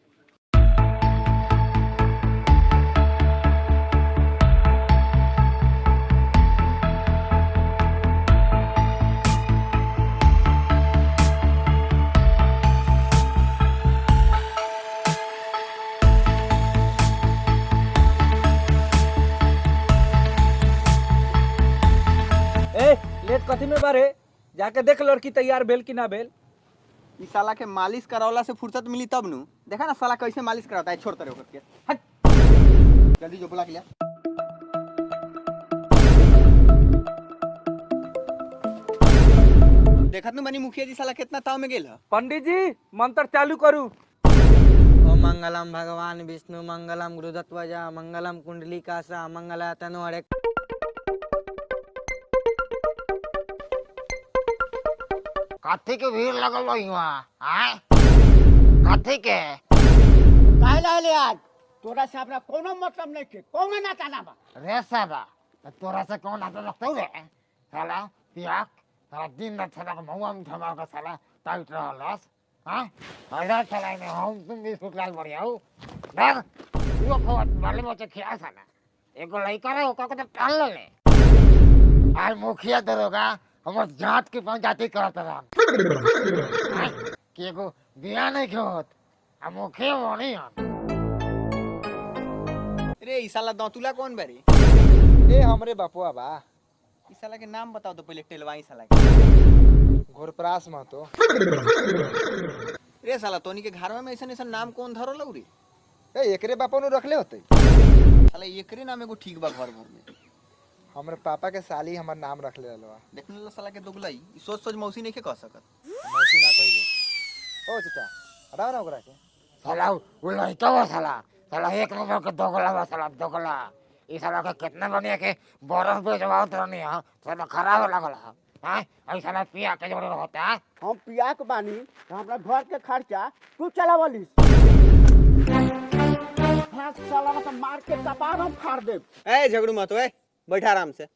लेट कथी में बारे जाके देख लड़की तैयार भेल कि ना भेल। इस साला के मालिश करौला से फुर्सत मिली तब नु। देखा ना साला कैसे मालिश कराता है छोड़ करे ओकर के। हट। जल्दी जो बुला के लिया देखत नु मनी मुखिया जी साला कितना ताव में गेल पंडित जी मंत्र चालू करू। ओम मंगलम भगवान विष्णु मंगलम गुरुदत्वजा मंगलम कुंडली कुंडलिकासा मंगला तनु हरे कथी के भीड़ लगल इहाँ कथी के? काहे आज तोरा से हमरा कोनो मतलब नहीं के कोनो नाता ना बा। रे त तोरा से कौन नाता रखतौ रे? साला पियाक साला दिन रात साला महुआ में थमा के साला टाइट रहलस हाँ हैरा साला ने हम तुम बिस्कुट लाल बढ़िया हो। देख वो खो बाले बच्चे खिया साला। एगो लइका रे ओका के टाल ले आज मुखिया दरोगा हमर जात के पंचायती करत रहा कि एगो बिया नहीं होत? आ मुखिया बनी हन रे ई साला दौतुला कौन बारी ए हमरे बापुआ बा। ई साला के नाम बताओ तो पहले टेलवाई साला के। घोरपरास महतो रे साला तोनी के घर में ऐसा ऐसा नाम कौन धरो लौ रे? ए एकरे बापा नु रखले होते। साला एकरे नाम एगो ठीक बा घर भर में। हमरे पापा के साली हमर नाम रखले रहलवा देखने ला साला के दोगलाई ई सोच सोच मौसी नहीं के कह सकत? मौसी ना कहिबे। ओ चाचा हटाओ ना ओकरा के। साला वो लड़का बा साला। साला एक नंबर के दोगला बा साला दोगला। ई साला के कितना बढ़िया के बरफ बेचवाओ रहनी है? साला खराब लगल है? हैं? ऐ साला पिया के जोड़े होता है? हम पिया के बानी तो हमरा घर के खर्चा तू चलावलिस। साला तो मार के कपार हम फाड़ देब। ए झगड़ू मत ए बैठा आराम से।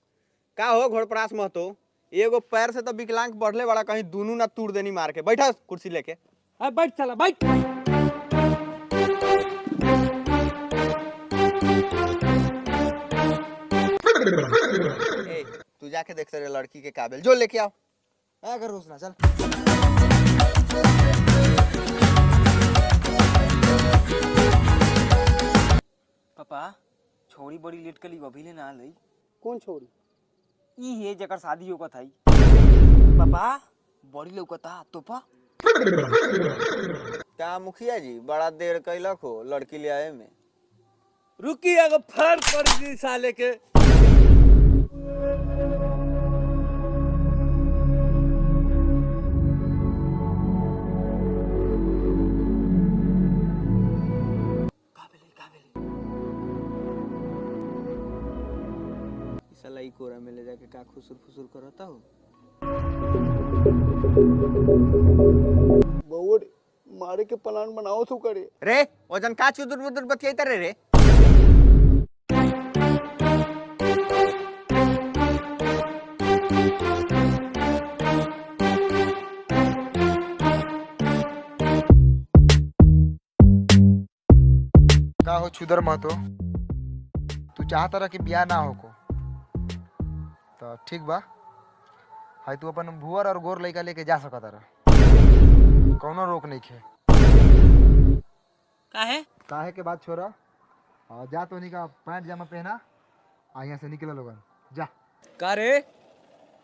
का हो घोड़परास महतो एगो पैर से तो विकलांग बढ़ले वाला कहीं दोनों ना तोड़ देनी मार के। बैठा कुर्सी लेके। अब बैठ चला बैठ। तू जाके देख तेरे लड़की के काबिल। जो लेके आओ। अगर रोज ना चल। पापा छोरी बड़ी लेट कली अभी ले ना आ कौन छोड़ी? ई है जकर शादी होकत था पापा बड़ी लौकता तोपा क्या मुखिया जी बड़ा देर कैलक हो लड़की ले आए में। रुकी अगर फ़र्क पड़ गई साले के। में ले जाके का खुसुर फुसुर करता हो? बहुड़ मारे के प्लान बनाओ तू करे। रे वज़न का चुदुर बुदुर बतियाई रे रे। का हो छुदर महतो तू चाहता रहा कि बियाह ना हो को? तो ठीक बा। हाय तू अपन भुअर और गोर लड़का लेके जा सकत रहा कौनो रोक नहीं खे काहे? काहे के बाद छोरा? और जा तो नहीं का पैंट जामा पहना आ यहाँ से निकल लोगन जा। का रे?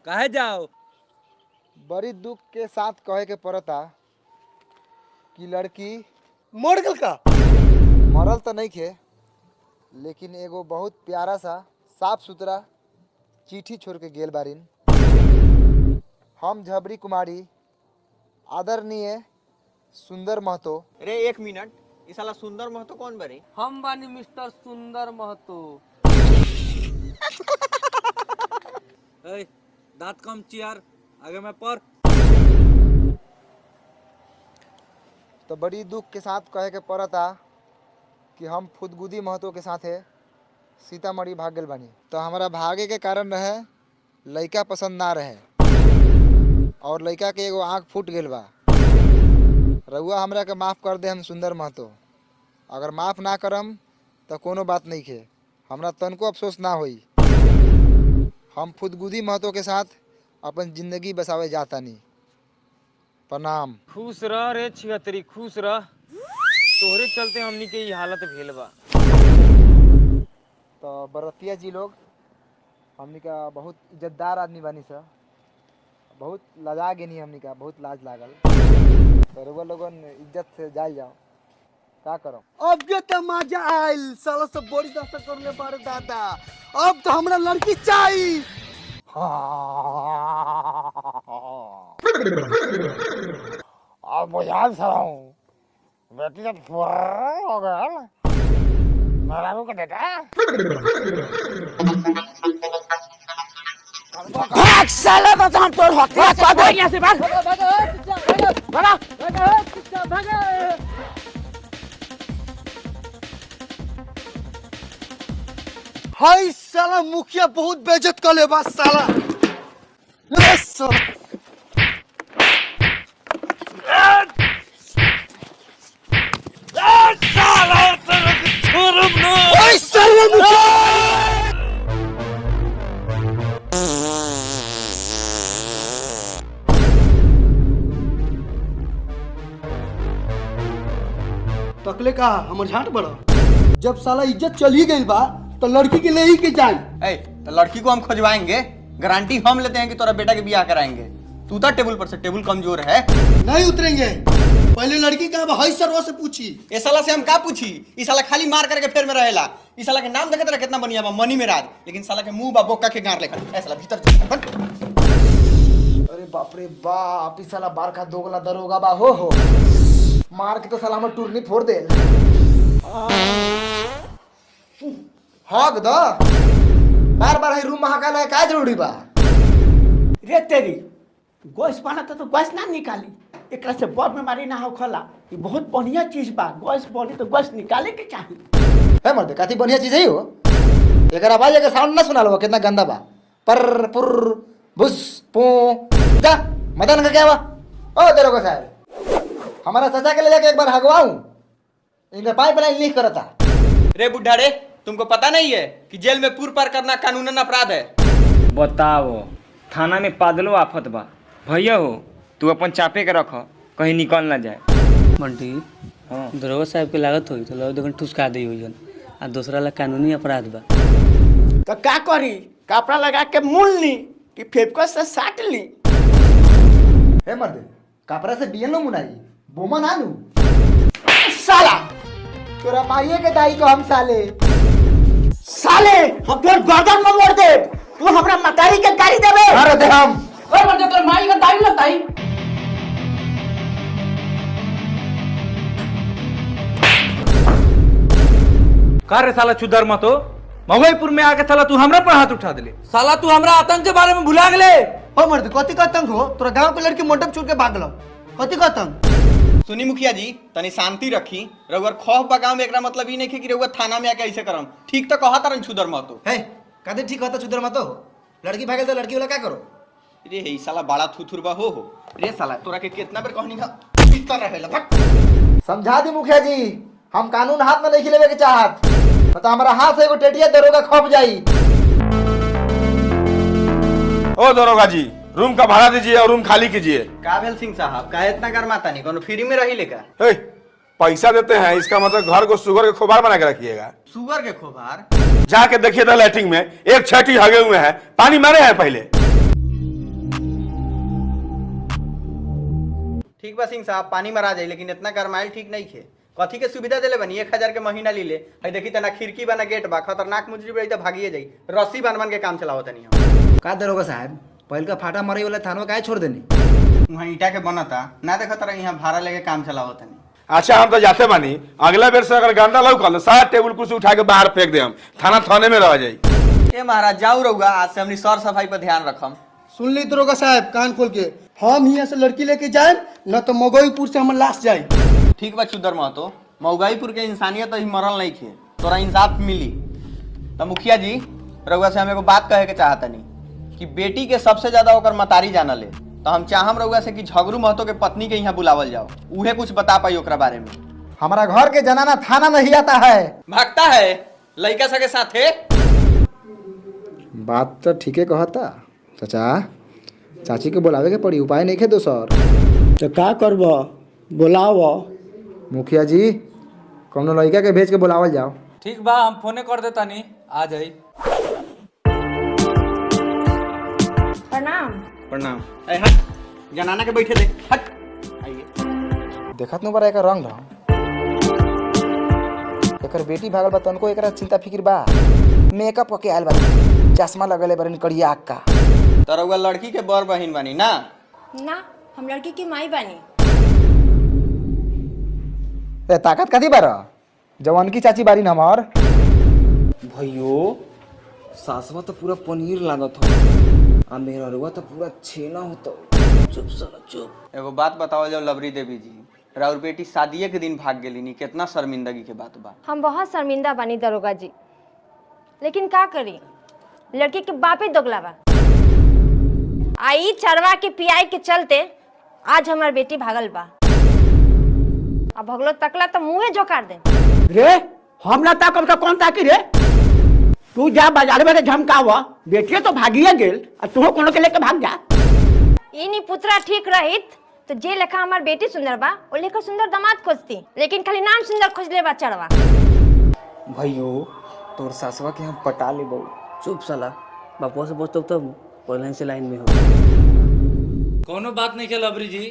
काहे जाओ? बड़ी दुख के साथ कहे के पड़ता कि लड़की मर गल का? मरल तो नहीं खे लेकिन एगो बहुत प्यारा सा साफ़ सुथरा चिट्ठी छोड़ के गेल बारिन हम झबरी कुमारी आदरणीय सुंदर महतो। रे एक मिनट। ई साला सुंदर महतो कौन बरे? हम बानी मिस्टर सुंदर महतो। दांत कम चियार आगे मैं पर। तो बड़ी दुख के साथ कहे के पड़ता कि हम फुदगुदी महतो के साथे सीतामढ़ी भाग गए बानी। तो हमारा भागे के कारण रहे लड़का पसंद ना रहे। और लड़का के एगो आँख फूट गेल बा। रउआ हमरा के माफ़ कर दे हम सुंदर महतो। अगर माफ़ ना करम तो कोनो बात नहीं है हमरा तनको अफसोस ना होई। हम फुदगुदी महतो के साथ अपन ज़िंदगी बसावे जातानी। प्रणाम। खुश रह रे छिहत्तरी खुश रह। तोहरे चलते हमनी के हालत भेल बा। तो बरतिया जी लोग हमनी का बहुत इज्जतदार आदमी बानी सा। बहुत लजा गेनी हमनी का बहुत लाज लागल। तो रउआ लोगन इज़्ज़त से जाल जाओ। का करो? अब के तो मज़ा आयल साला सब बड़ी दशा कर ले बारे दादा। अब तो हमरा लड़की चाहिए अब बुझाल सराऊ बेटी तो हो गया मेरा भी बेटा भाग साला तो हम तोड़ हक भाग। यहाँ से भाग। भाग हाय साला मुखिया बहुत बेइज्जत कर ले बा साला। साला मुखिया तकले का हमर झाट बड़ा। जब साला इज़्ज़त चली गई बा तो लड़की के ले ही के जाए ए तो लड़की को हम खोजवाएँगे। गारंटी हम लेते हैं कि तोरा बेटा के ब्याह कराएँगे। तू था टेबल पर से टेबल कमज़ोर है। नहीं उतरेंगे। पहले लड़की का हई सरवा से पूछी। ए साला से हम का पूछी? ई साला खाली मार करके फेर में रहेला। ई साला के नाम देखे तेरा कितना बढ़िया बा मनी में राज लेकिन साला के मुँह बा बोका के गार लेखा ए साला भीतर। अरे बाप रे बाप इस साला बार का दोगला दरोगा बा हो हो। मार के तो साला हमर टूरनी फोड़ दे। हक द। बार बार है रूम महाकाल है का ज़रूरी बा। रे तेरी गैस बना तो गैस ना निकाली। एकरा से बड़ बीमारी ना होखला ये बहुत बढ़िया चीज़ बा। गैस बनी तो गैस निकाले के चाहिए है मर्द काती बढ़िया चीज़ है हो एकर आवाज़ के साउंड ना सुनाल बा कितना गंदा बा। पर पुर बुस पू जा मदन का क्या बा? ओ दरोगा साहब। हमारा चाचा के ले जाके एक बार हगवाऊं। इनका पाइपलाइन लीक करता। रे बुढ़ा रे तुमको पता नहीं है कि जेल में पूर पार करना कानूनन अपराध है? बताओ। थाना में पादलो आफत बा। भैया हो तू अपन चापे के रख कहीं निकल ना जाए। बंटी दरोगा साहब के लागत होई तो लोग देखन ठुसका दे होई आ दूसरा ला कानूनी अपराध बा। तो का करी? कपड़ा लगा के मूल ली कि फेफको से साट ली हे मर्दे कपड़ा से बियन लो मुनाई बोमा नानू साला! तोरा माइये के दाई को हम साले। साले! हम तोर गर्दन में मोड़ दे तू हमरा मतारी के गाड़ी देबे। अरे दे हम ओए बंदे तोर माई का दाई लगाई का रे साला चुदर मतो मवईपुर में आके साला तू हमरा पर हाथ उठा दिले। साला तू हमरा आतंक के बारे में भुला गेले। हो मर्द कथी का तंग हो? तोरा गाँव के लड़की मंडप छोड़ के भागल कथी का तंग सुनी मुखिया जी तनी शांति रखी। रउअर खौफ बगाव में एकरा मतलब ई नहीं कि रउअर थाना में आके ऐसे करम। ठीक तो कहा तरन छुदर महतो है कहते ठीक होता चुदर मतो? लड़की भागल तो लड़की वाला क्या करो? रे हे साला बड़ा थुथुरबा हो हो। रे साला तोरा के कितना बेर कहनी हा? भीतर रहेला समझा दी मुखिया जी। हम कानून हाथ में नहीं लेवे के चाहत। न तो हमारा हाथ से एगो टेटिया दरोगा खप जाई। ओ दरोगा जी रूम का भाड़ा दीजिए और रूम खाली कीजिए। काबिल सिंह साहब का इतना गरमाता नहीं? कोनो फ्री में रही लेका हे, पैसा देते हैं इसका मतलब घर को सुगर के खोबार बना के रखिएगा। सुगर के खोबार? जाके देखिए था लैट्रिन में एक छठी हगे हुए हैं पानी मारे हैं पहले। ठीक बा सिंह साहब पानी मरा जाए लेकिन इतना गरमाइल ठीक नहीं खे। कथी के सुविधा देले बनी एक हज़ार के महीना ली ले। देखी तना खिड़की बना गेट बा खतरनाक मुजरी रही तो भागिए जाई। रस्सी बन बन के काम चलाओ तनी हम। का दरोगा साहब? पहल का फाटा मारे वाला थानवा काहे छोड़ देनी? वहाँ ईटा के बनता ना देखा तरह यहाँ भाड़ा लेके काम चलाओ तनी। अच्छा हम तो जाते बानी। अगला बेर से अगर गंदा लौकल सारा टेबुल कुर्सी उठा के बाहर फेंक दे हम। थाना थाने में रह जाई। ए महाराज जाऊ रहुआ आज से हमनी सर सफ़ाई पर ध्यान रखम। सुन ली दरोगा साहब कान खोल के। हम यहाँ से लड़की लेके जाए न तो मोगोईपुर से हम लाश जाए ठीक बा चुदर महतो मऊगाईपुर के इंसानियत तो ही मरल नहीं खे। तोरा इंसाफ मिली। तो मुखिया जी रउआ से हम एगो बात कहे के चाहतनी कि बेटी के सबसे ज़्यादा ओकर मतारी जानल। है तो हम चाहम रउआ से कि झगड़ू महतो के पत्नी के यहाँ बुलावल जाओ। उहे कुछ बता पाई ओकरा बारे में। हमारा घर के जनाना थाना नहीं आता है। भागता है? लड़का सके साथे बात तो ठीके कहता। चाचा चाची के बुलावे के पड़ी उपाय नहीं खे दोसर। तो का करब? बुलाव। मुखिया जी कौनो लड़का के भेज के बुलावल जाओ। ठीक बा हम फोने कर देता नहीं आ जाई। प्रणाम। प्रणाम। ए हट जनाना के बैठे दे हट। आइए। देखत नु बड़ा एकर रंग रहा एकर बेटी भागल बा तनको एकरा चिंता फ़िक्र बा। मेकअप के आयल बा चश्मा लगले बरन करिया आँख का तो लड़की के बड़ बहिन बानी ना? ना हम लड़की की माई बानी। ए ताकत कथी बार? जवान की चाची बारी न हमार। भैयो सासवा तो पूरा पनीर लागत हो। आ मेरा रुआ तो पूरा छेना होता। चुप साला चुप। एगो बात बताओ जाओ लवरी देवी जी राउर बेटी शादिये के दिन भाग गेली नी कितना शर्मिंदगी के बात बा? हम बहुत शर्मिंदा बानी दरोगा जी। लेकिन का करी? लड़की के बापे दोगला बा। आई चरवा के पियाई के चलते आज हमार बेटी भागल बा। अब भगलो तकला तो मुंहे जोकार दे। रे हम ना ताकब तो कौन ताकी रे? तू जा बाज़ार में झमकाव। बेटिए तो भागिए गेल आ तू कोनो के लेके भाग जा। इनी पुत्रा ठीक रहित तो जे लेखा हमार बेटी सुंदर बा ओ लेखा सुंदर दामाद खोजती लेकिन खाली नाम सुंदर खोज ले बा चढ़वा। भैयो तोर सासवा के हम पटा ले बहु चुप साला बापुआ से बचतो तब पहले से लाइन में हो। कोनो बात नहीं के लबरी जी।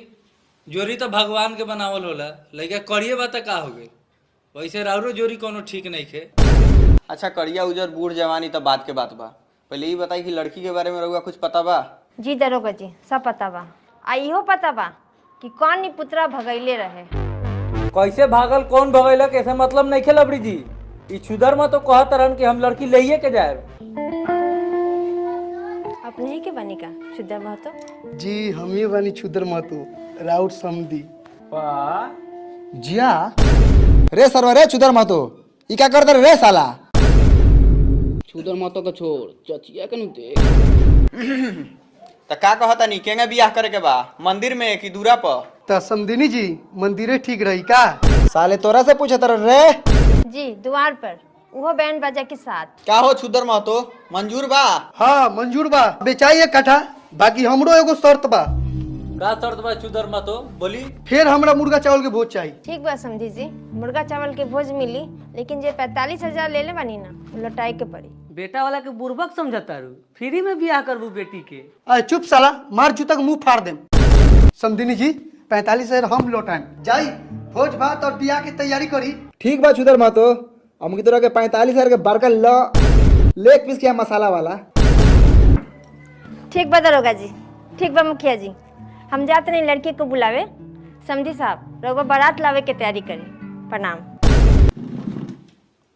जोरी तो भगवान के बनावल होला। लइका करिए बात का हो गई? वैसे राउरो जोरी कोनो ठीक नहीं खे। अच्छा करिया उजर बूढ़ जवानी तो बात के बात बा। पहले ही बताई कि लड़की के बारे में रउआ कुछ पता बा? जी दरोगा जी सब पता बा। आ इहो पता बा कि कौन नी पुत्रा भगैले रहे। कैसे भागल कौन भगैलक ऐसे मतलब नहीं खे लबरी जी। ई छुदर में तो कहत रहन कि हम लड़की लइये के जाए अपने ही के बनी का? शुद्ध महतो? जी हम ही बनी छुदर महतो। राउत समदी। जिया। रे सरवा रे चुदर महतो ई का करत रे साला? छुदर मातो का छोड़ चचिया के नु देख। तो का कहता नी केंगे बियाह करे के बा? मंदिर में कि दूरा पर तो समदिनी जी मंदिरे ठीक रही का? साले तोरा से पूछत रे। जी द्वार पर। वो बैंड बाजा के साथ। क्या हो छुदर महतो मंजूर बा। हाँ मंजूर बा। बेचाई एक कट्ठा बाकी हमरो एगो शर्त बा। का शर्त बा चुदर मा तो बोली? फिर हमरा मुर्गा चावल के भोज चाहिए ठीक बा समझी जी मुर्गा चावल के भोज मिली लेकिन जे पैतालीस हज़ार ले ले बानी ना लौटाए के पड़ी। बेटा वाला के बुर्बक समझता रू। फ्री में बियाह करबू बेटी के अरे चुप साला मार जूता के मुँह फाड़ देम। समदिनी जी पैंतालीस हज़ार हम लौटाएम। जाई भोज भात और बियाह की तैयारी करी। ठीक बा चुदर मा तो। हम की तरह के पैंतालीस हज़ार के बड़का ल लेग पीस किया मसाला वाला। ठीक बा दरोगा जी ठीक बा मुखिया जी हम जाते नहीं लड़की को बुलावे। समझी साहब रउआ बारात लावे के तैयारी करी। प्रणाम।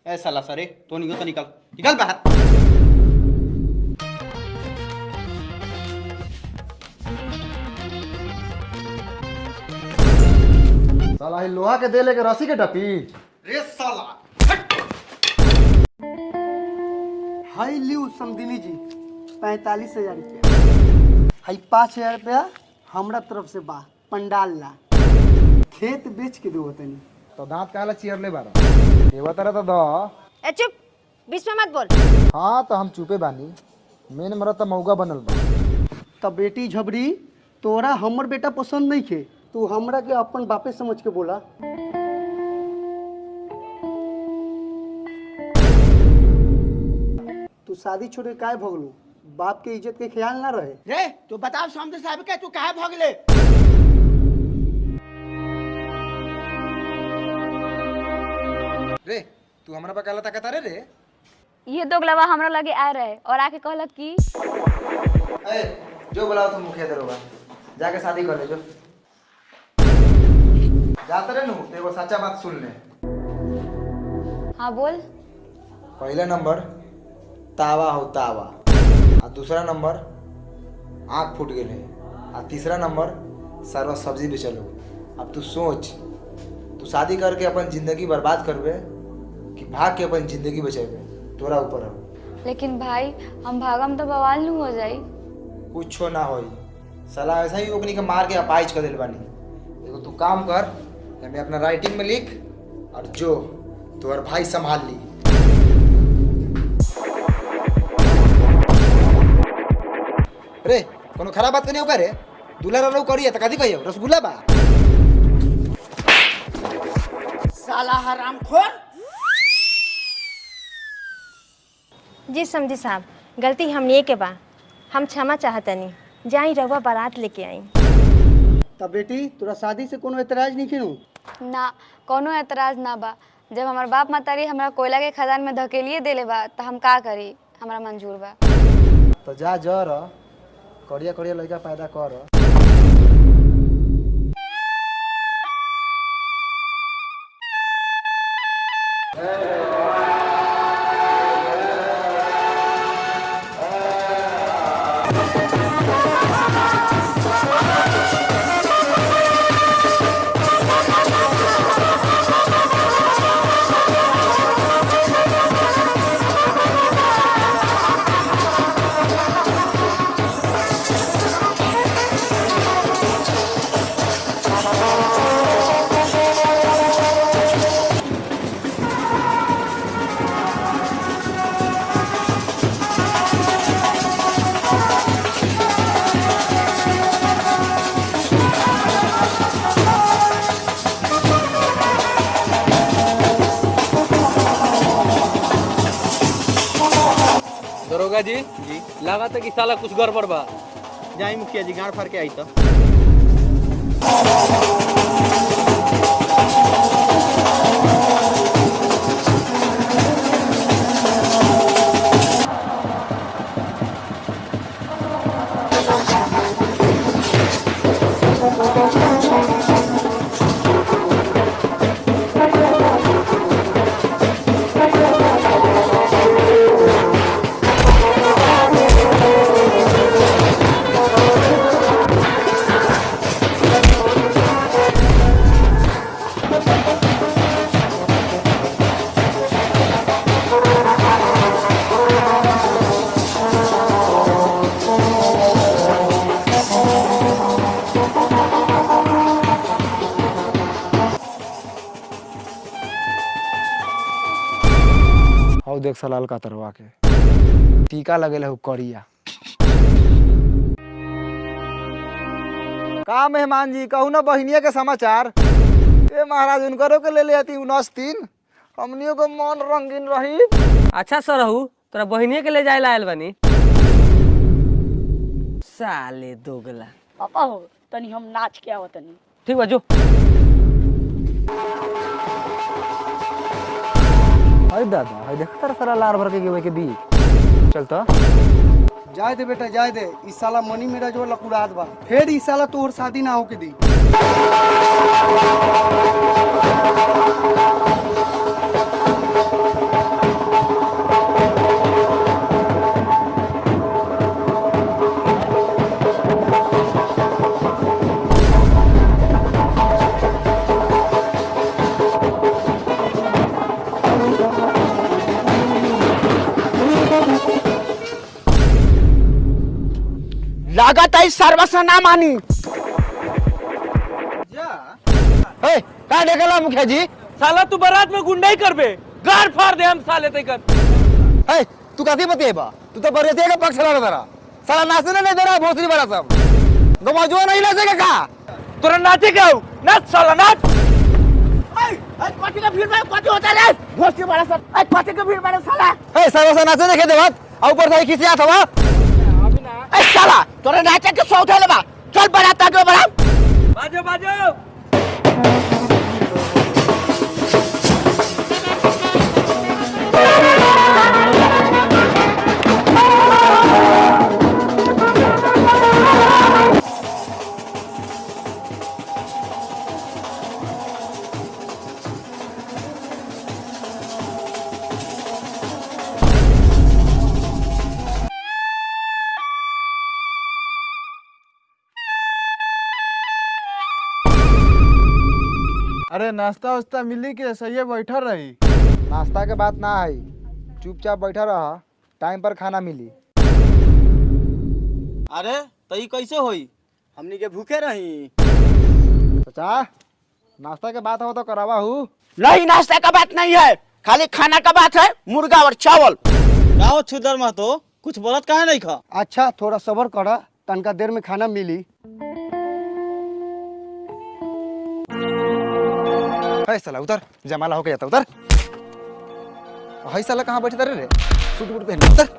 ए साला सरे तो निकल तो निकल। निकल बाहर। साला ही लोहा के दे लेके रस्सी के टपी। रे साला। हाई लियो समदिनी जी पैंतालीस हज़ार रुपया। हाई पाँच हज़ार रुपया। हमरा तरफ़ से बा पंडाल ला। खेत बेच के दो तनी। तो दांत काला चियर ले बारा देवा तरह तो दो। ए चुप! बीच में मत बोल। हाँ तो हम चुपे बानी। मेन मरद तो मौका बनल बा। तब बेटी झबरी तोरा हमर बेटा पसंद नहीं खे। तू हमरा के अपन बापे समझ के बोला। तू शादी छोड़ के काहे भगलू? बाप के इज़्ज़त के ख्याल ना रहे। रे तू बताओ समझे साहब के तू काहे भगले? रे तू हमरा पर काला ताकत रे रे? ये दोगलवा हमरा लगे आ रहे और आके कहलक कि ए जो बुलाओ तुम मुखिया दरोगा जाके शादी कर ले जो। जाते रहे नु तो एगो सच्चा बात सुन ले हाँ बोल। पहला नंबर तावा हो तावा। और दूसरा नंबर आँख फूट गए आ तीसरा नंबर सरवा सब्ज़ी बेचल हो अब तू सोच तू शादी करके अपन ज़िंदगी बर्बाद करबे कि भाग के अपन ज़िंदगी बचेबे तोरा ऊपर हो लेकिन भाई हम भागम तो बवाल नहीं हो जाई। कुछ ना हो सलाह ऐसा ही ओकनी के मार के अपाइज कर दिल बानी। एगो तू काम कर मैं अपना राइटिंग में लिख और जो तोहर भाई संभाल ली। रे कोनो खराब बात करनी होगा रे दूल्हा रहो करिए तो कथी कहियो रसगुल्ला बा साला हराम खोर जी समझी साहब गलती हमनिए के बा। हम क्षमा चाहतनी जाई रउआ बारात लेके आई। तब बेटी तोरा शादी से कोनो एतराज़ नहीं खेनू? ना कोनो एतराज़ ना बा। जब हमार बाप मातारी हमरा कोयला के खदान में धकेलिए देले बा तो हम का करी? हमरा मंजूर बा। तो जा जर। करिया कड़िया लड़का पैदा कर। दरोगा जी। जी। लगा था कि साला कुछ गड़बड़ बा। जाई मुखिया जी गाड़ फाड़ के आई तो। देख सलाल का तरवा के। टीका लगेला हो करिया का मेहमान जी कहू ना बहनिया के समाचार? ए महाराज उनकरो के ले ले आती उनस तीन। हमनियों को मन रंगीन रही। अच्छा सरहू तोरा बहिनी के ले जाए ला आयल बनी। साले दोगला। पापा हो तनी हम नाच के आवत तनी। ठीक बा जो। अरे दादा हाय देख तेरा सारा लार भर के गेवे के बी चल तो। जाए दे बेटा जाए दे। इस साला मनी मेरा जो लकुड़ात बा, फिर इस साला तोहर शादी ना हो के दी। है सर्वस मानी ए का देखला मुखिया जी साला तू बारात में गुंडाई करबे गार फाड़ दे हम साले तैकर ए तू काती बतेबा तू तो बरियतिया का पक्ष लड़ा दरा साला नाचने नहीं दे रहा भोसड़ी बड़ा सब गवाजुआ नहीं नाचेगा का? तोरा नाचे का नाच साला नाच। पार्टी का भीड़ में पार्टी होता रे. भोसड़ी बड़ा सब. ए पार्टी का भीड़ में साला. ए सर्वस नाचे देखे दे बात ऊपर से किसी खिसिया था साला तोरे नाचे के सौदा लेबा चल बरात आगे बड़ा। बाजो बाजो। अरे नाश्ता वास्ता मिली के सही बैठा रही। नाश्ता के बात ना आई। चुपचाप बैठा रहा। टाइम पर खाना मिली। अरे तो कैसे होई? हमनी के भूखे रही। चाचा नाश्ता के बात हो तो करावा हूँ। नहीं नाश्ता का बात नहीं है। खाली खाना का बात है मुर्गा और चावल। गाँव छुदर में तो कुछ बोलत कहा नहीं खा? अच्छा थोड़ा सबर करा तनका देर में खाना मिली। है साला उतर। जमाला होके जाता उतर। है साला कहाँ बैठे रे? सूट बूट पहन उतर।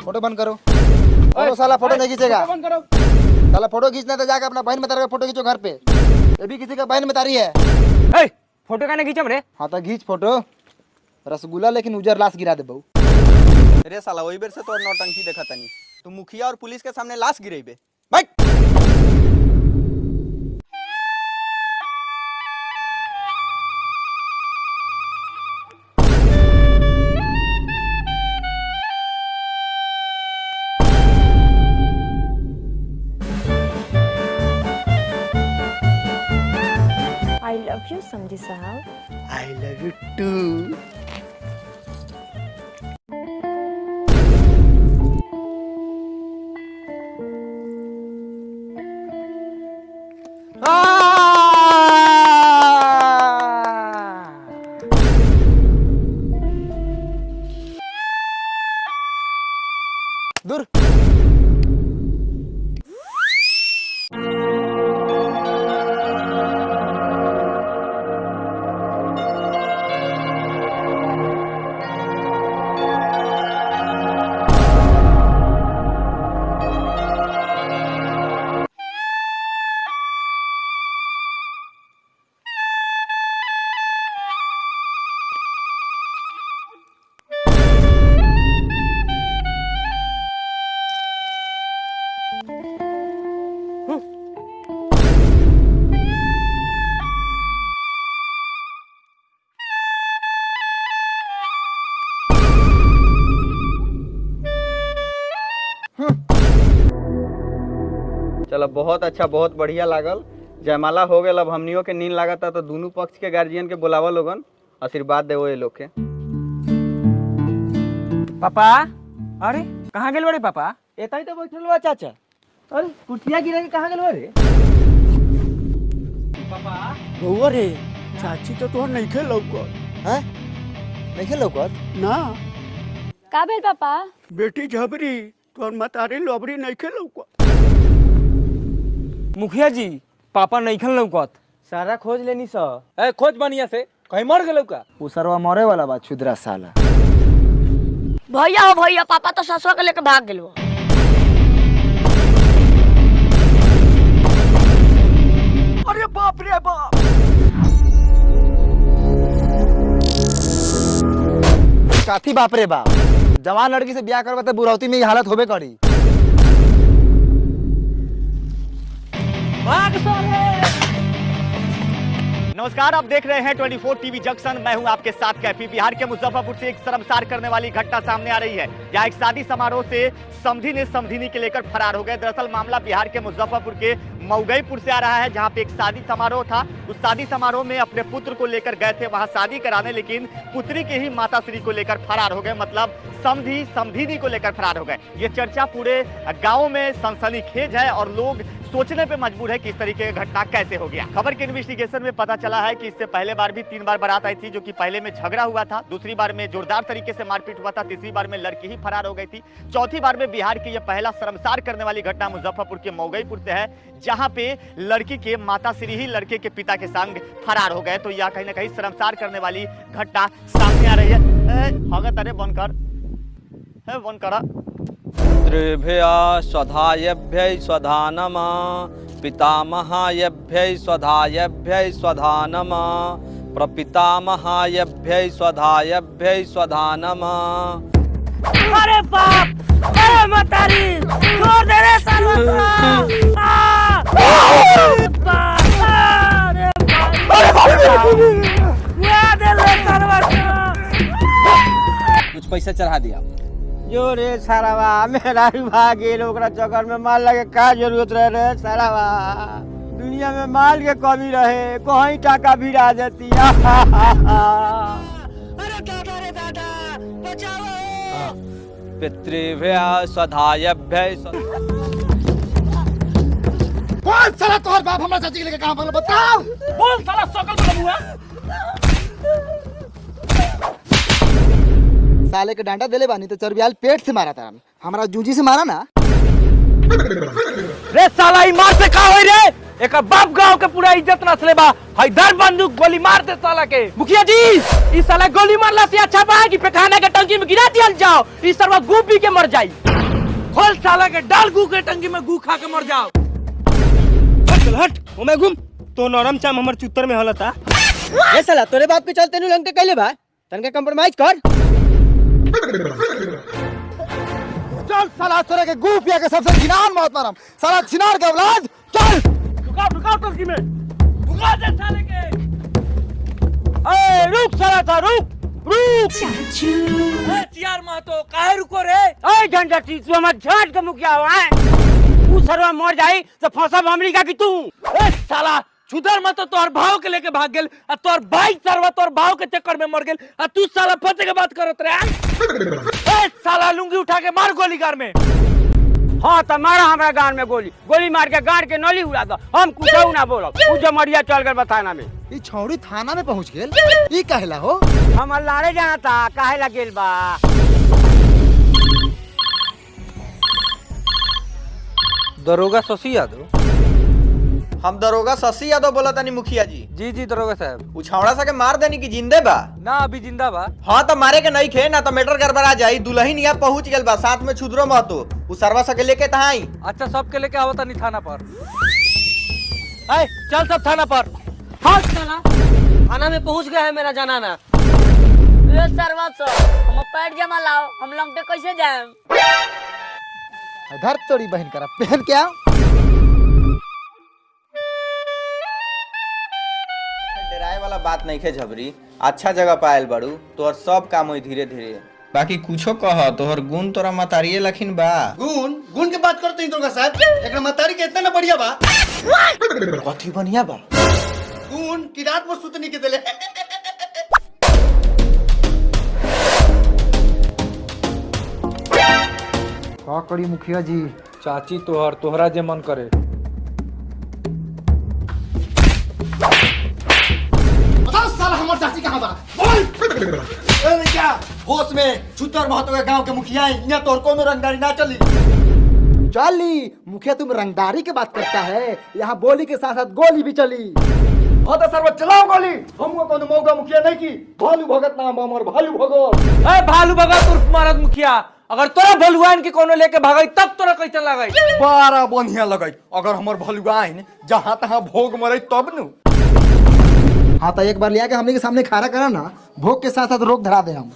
फ़ोटो बंद करो। फ़ोटो साला फ़ोटो नहीं खींचेगा। बंद करो। साला फ़ोटो खींचना तो जाकर अपना बहन में तारा फ़ोटो खींचो घर पे। ये भी किसी का बहन में तारी है। ए फ़ोटो काने खींचम रे हाँ तो खींच फ़ोटो। रसगुल्ला लेकिन उजर लाश गिरा दे बहू। रे साला वही बेर से तोर नौटंकी देखा तनी तू मुखिया और पुलिस के सामने लाश गिरेबे आई लव यू समझी साहब आई लव यू टू बहुत अच्छा बहुत बढ़िया लागल। जयमाला हो गया अब हमनियों के नींद लागता तो दोनों पक्ष के गार्जियन के बुलावा लोगन आशीर्वाद देवो ये लोग के। पापा अरे कहाँ गेल बड़े पापा? एता ही तो बैठल बा चाचा। अरे कुर्सिया गिरा के कहाँ गेल रे बउआ रे चाची तो तोहर नहीं खेल हैं? नहीं खेल लौकत? ना। का भेल पापा? बेटी झबरी तोहर मतारी लोबरी नहीं खेल मुखिया जी पापा नहीं खन लौकत। सारा खोज लेनी स। ए खोज बनिया से कहीं मर गेलौ का? वो सरवा मरे वाला बा छुद्रा साला। भैया हो भैया पापा तो ससुआ के लेके भाग गेलो। अरे बाप रे बाप! काथी बाप रे बाप। जवान लड़की से ब्याह करवा तो बुरौती में ये हालत होबे करी। नमस्कार, आप देख रहे हैं 24 टीवी जंक्शन। मैं हूँ आपके साथ कैफी बिहार के मुजफ्फरपुर से एक शर्मसार करने वाली घटना सामने आ रही है, जहाँ एक शादी समारोह से समधी ने समधिनी के लेकर फरार हो गए। दरअसल मामला बिहार के मुजफ्फरपुर के मऊगईपुर से आ रहा है, जहाँ पे एक शादी समारोह था। उस शादी समारोह में अपने पुत्र को लेकर गए थे, वहाँ शादी कराने, लेकिन पुत्री के ही माता श्री को लेकर फरार हो गए मतलब समधी समधिनी को लेकर फरार हो गए। ये चर्चा पूरे गाँव में सनसनीखेज है और लोग सोचने पे मजबूर है कि इस तरीके का घटना कैसे हो गया। खबर के इन्वेस्टिगेशन में पता चला है कि इससे पहले बार भी तीन बार बारात आई थी, जो कि पहले में झगड़ा हुआ था, दूसरी बार में जोरदार तरीके से मारपीट हुआ था, तीसरी बार में लड़की ही फरार हो गई थी। चौथी बार में बिहार की यह पहला शर्मसार करने वाली घटना मुजफ्फरपुर के मौगईपुर से है, जहाँ पे लड़की के माता श्री ही लड़के के पिता के संग फरार हो गए। तो यह कहीं ना कहीं शर्मसार करने वाली घटना सामने आ रही है। अरे बनकर वन करा। पितृभ्य स्वधायभ्य स्वधानम पितामहायभ्य स्वधायभ्य स्वधानम प्रपितामहायभ्य स्वधायभ्य स्वधानम अरे बाप अरे मतारी छोड़ दे रे! बाप! अरे बाप! सर्वस्व! कुछ पैसा चढ़ा दिया जो रे सारावा मेरा भी भाग गेल चक्कर में माल लगे का ज़रूरत रहे रे सारावा? दुनिया में माल के कमी रहे कहीं टाका भी भिड़ा देती पितृभ्य स्वधायभ्य स्व- कौन साला तोहर बाप हमरा चाची के लेके कहाँ भागल बताओ। बोल साला सकल बलमुआ साले के डांडा देले बानी तो चरबियाल पेट से मारा था हमारा जूजी से मारा ना। रे साला ई मार से का होई रे? एक बाप गाँव के पूरा इज़्ज़त नसले बा हैदर बंदूक गोली मार दे साला के। मुखिया जी ई साला गोली मारला से अच्छा बा कि पेखाना के टंकी में गिरा दियल जाओ ई सरवा गू पी के मर जाई। खोल साला के डाल गू के टंकी में गू खा के मर जाओ। हट चल हट। ओमे घूम। तो नरम चाम हमर चुत्तर में हलता। ए साला तोरे बाप के चलते नु लंगटे कैले बा? तनके कंप्रोमाइज कर। चल साला तोरे के गू पिया के सबसे घिनान मौत मारम साला छिनार के औलाद चल। रुकाओ रुकाओ टंकी में। रुका दे साले के। ए रुक साला था रुक रुक। ए चियार महतो काहे रुको रे? ए झंझटी तू हमर झाट के मुखिया हो हैं तू सरवा मर जाई तो फंसब हमरी का कि तू। ए साला छुदर मत तोहर भाव के लेके भाग गेल आ तोहर भाई सरवा तोहर भाव के चक्कर में मर गेल आ तू साला फंसे के बात करत रे ए साला लुंगी उठा के मार गोली कार में। हाँ तो मारा हमरा गान में गोली। गोली मार के गाड़ के नली उड़ा दो। हम कुछ ना बोलो। तू जमरिया चल गए बताना में। ई छौड़ी थाना में पहुँच गेल? ई कहला हो। हम लारे जाना था काहे ला गेल बा? दरोगा शशि यादव? हम दरोगा शशि यादव बोला तानी मुखिया जी। जी जी दरोगा साहब। उछावड़ा सा के मार देनी की जिंदे बा? ना अभी ज़िंदा बा। हाँ तो मारे के नहीं खे ना तो मेटर गड़बड़ा जाई दुल्हन यहाँ पहुँच गेल बा साथ में छुदरो महतो। उ सरवा सके लेके तहाँ आई? अच्छा सबके लेके आवता नहीं थाना पर। ए चल सब थाना पर। हाँ साला थाना में पहुँच गया है मेरा जनाना। ए सर्वस्व हम पैर जमा लाओ हम लंगटे कैसे जाएँ धर तोड़ी बहन करा पहन के बात नहीं खे झबरी। अच्छा जगह पायल बड़ू तोहर सब काम होई धीरे धीरे बाकी कुछो कह तोहर गुण तोरा मतारिये लखिन बा। गुण? गुण के बात करते हैं दुर्गा साहब एकरा मतारी के इतना ना बढ़िया बा। कथी बढ़िया बा। गुण की रात में सुतनी के देले। का करी मुखिया जी? चाची तोहर तोहरा जे मन करे। कहाँ बा ए क्या? होश में छुतर महतो के गाँव के मुखिया हैं यहाँ तोर कोनो रंगदारी ना चली? चली मुखिया तुम रंगदारी की बात करता है। यहाँ बोली के साथ साथ गोली भी चली। हाँ तो सर्व चलाओ गोली। हमको कोनो मौका मुखिया नहीं की? भालू भगत नाम हमर भालू भगत। ए भालू भगत उर्फ़ महाराज मुखिया। अगर तोरा भलुआन के कोनो लेके भागई तब तोरा कैसे लगई? बारा बढ़िया लगई। अगर हमर भलुआ आइन जहाँ तहाँ भोग मरे तब नु। हाँ तो एक बार लिया के हमने के सामने खारा करा ना भोग के साथ साथ रोग धरा दे हम।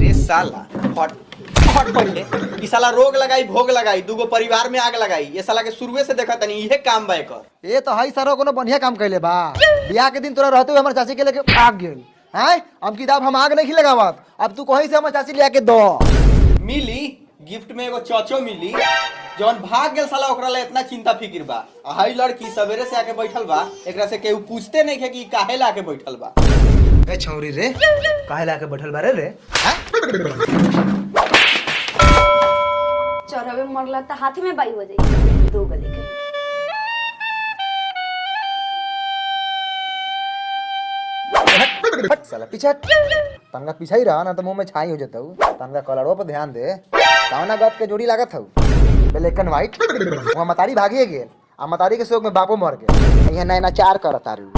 रे साला फट फट पड़े ई साला रोग लगाई भोग लगाई दूगो परिवार में आग लगाई ये साला के शुरुए से देखा तनी इहे काम बा एकर। ये तो हई सारो कोनो बढ़िया काम कैले बा। बियाह के दिन तोरा रहते हुए हमारे चाची के लेके भाग गेल। हैं अब किताब हम आग नहीं लगावत अब तू कहीं से हमारे चाची लिया के दो। मिली गिफ्ट में एगो चौचो मिली जौन भाग गेल साला ओकरा ला इतना चिंता फ़िक्र बा। हई लड़की सवेरे से आके बैठल बा एकरा से केहू पूछते नहीं है कि काहे ला के बैठल बा। ए छौरी रे काहे लाके बैठल बारे रे चौराहे में मरला तो हाथी में बाई हो जाई दो गले के। साला पीछे। तनका पीछे ही रहा ना तो मुँह में छाई हो जाता हूँ तनका कलरों पर ध्यान दे। कावना गत के जोड़ी लागत हूँ ब्लैक एंड व्हाइट वहाँ मतारी भागिए गेल आ मतारी के शोक में बापो मर गए यहाँ नैना चार करत तारू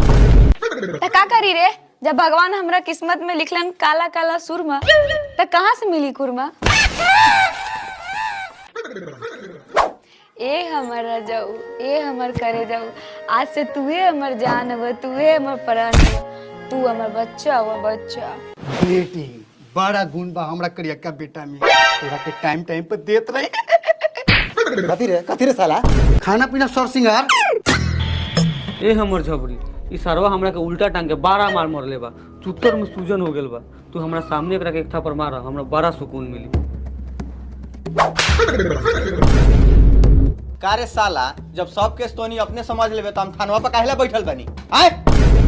तो का करी रे? जब भगवान हमरा किस्मत में लिखलन काला काला सुरमा तो कहाँ से मिली कुरमा? ए हमर रजाऊ ए हमर करे जाऊ आज से तूहे हमर जान हव तूहे हमर प्राण तू हमर बच्चा हव बच्चा। बेटी। बड़ा गुण बा हमरा करियक्का बेटा में। तोरा के टाइम टाइम पर देत रहे। कथी रे कथी रे साला? खाना पीना सर सिंगार। ए हमर झबरी ई सरवा हमरा के उल्टा टांग के बारह मार मरले बा। चुत्तर में सूजन हो गेल बा। तू हमरा सामने एकरा के एक पर मार हमरा बड़ा सुकून मिली। कारे साला जब सब केस तोनी अपने समझ लेबे तो हम थानवा पर काहेला बैठल बनी? आए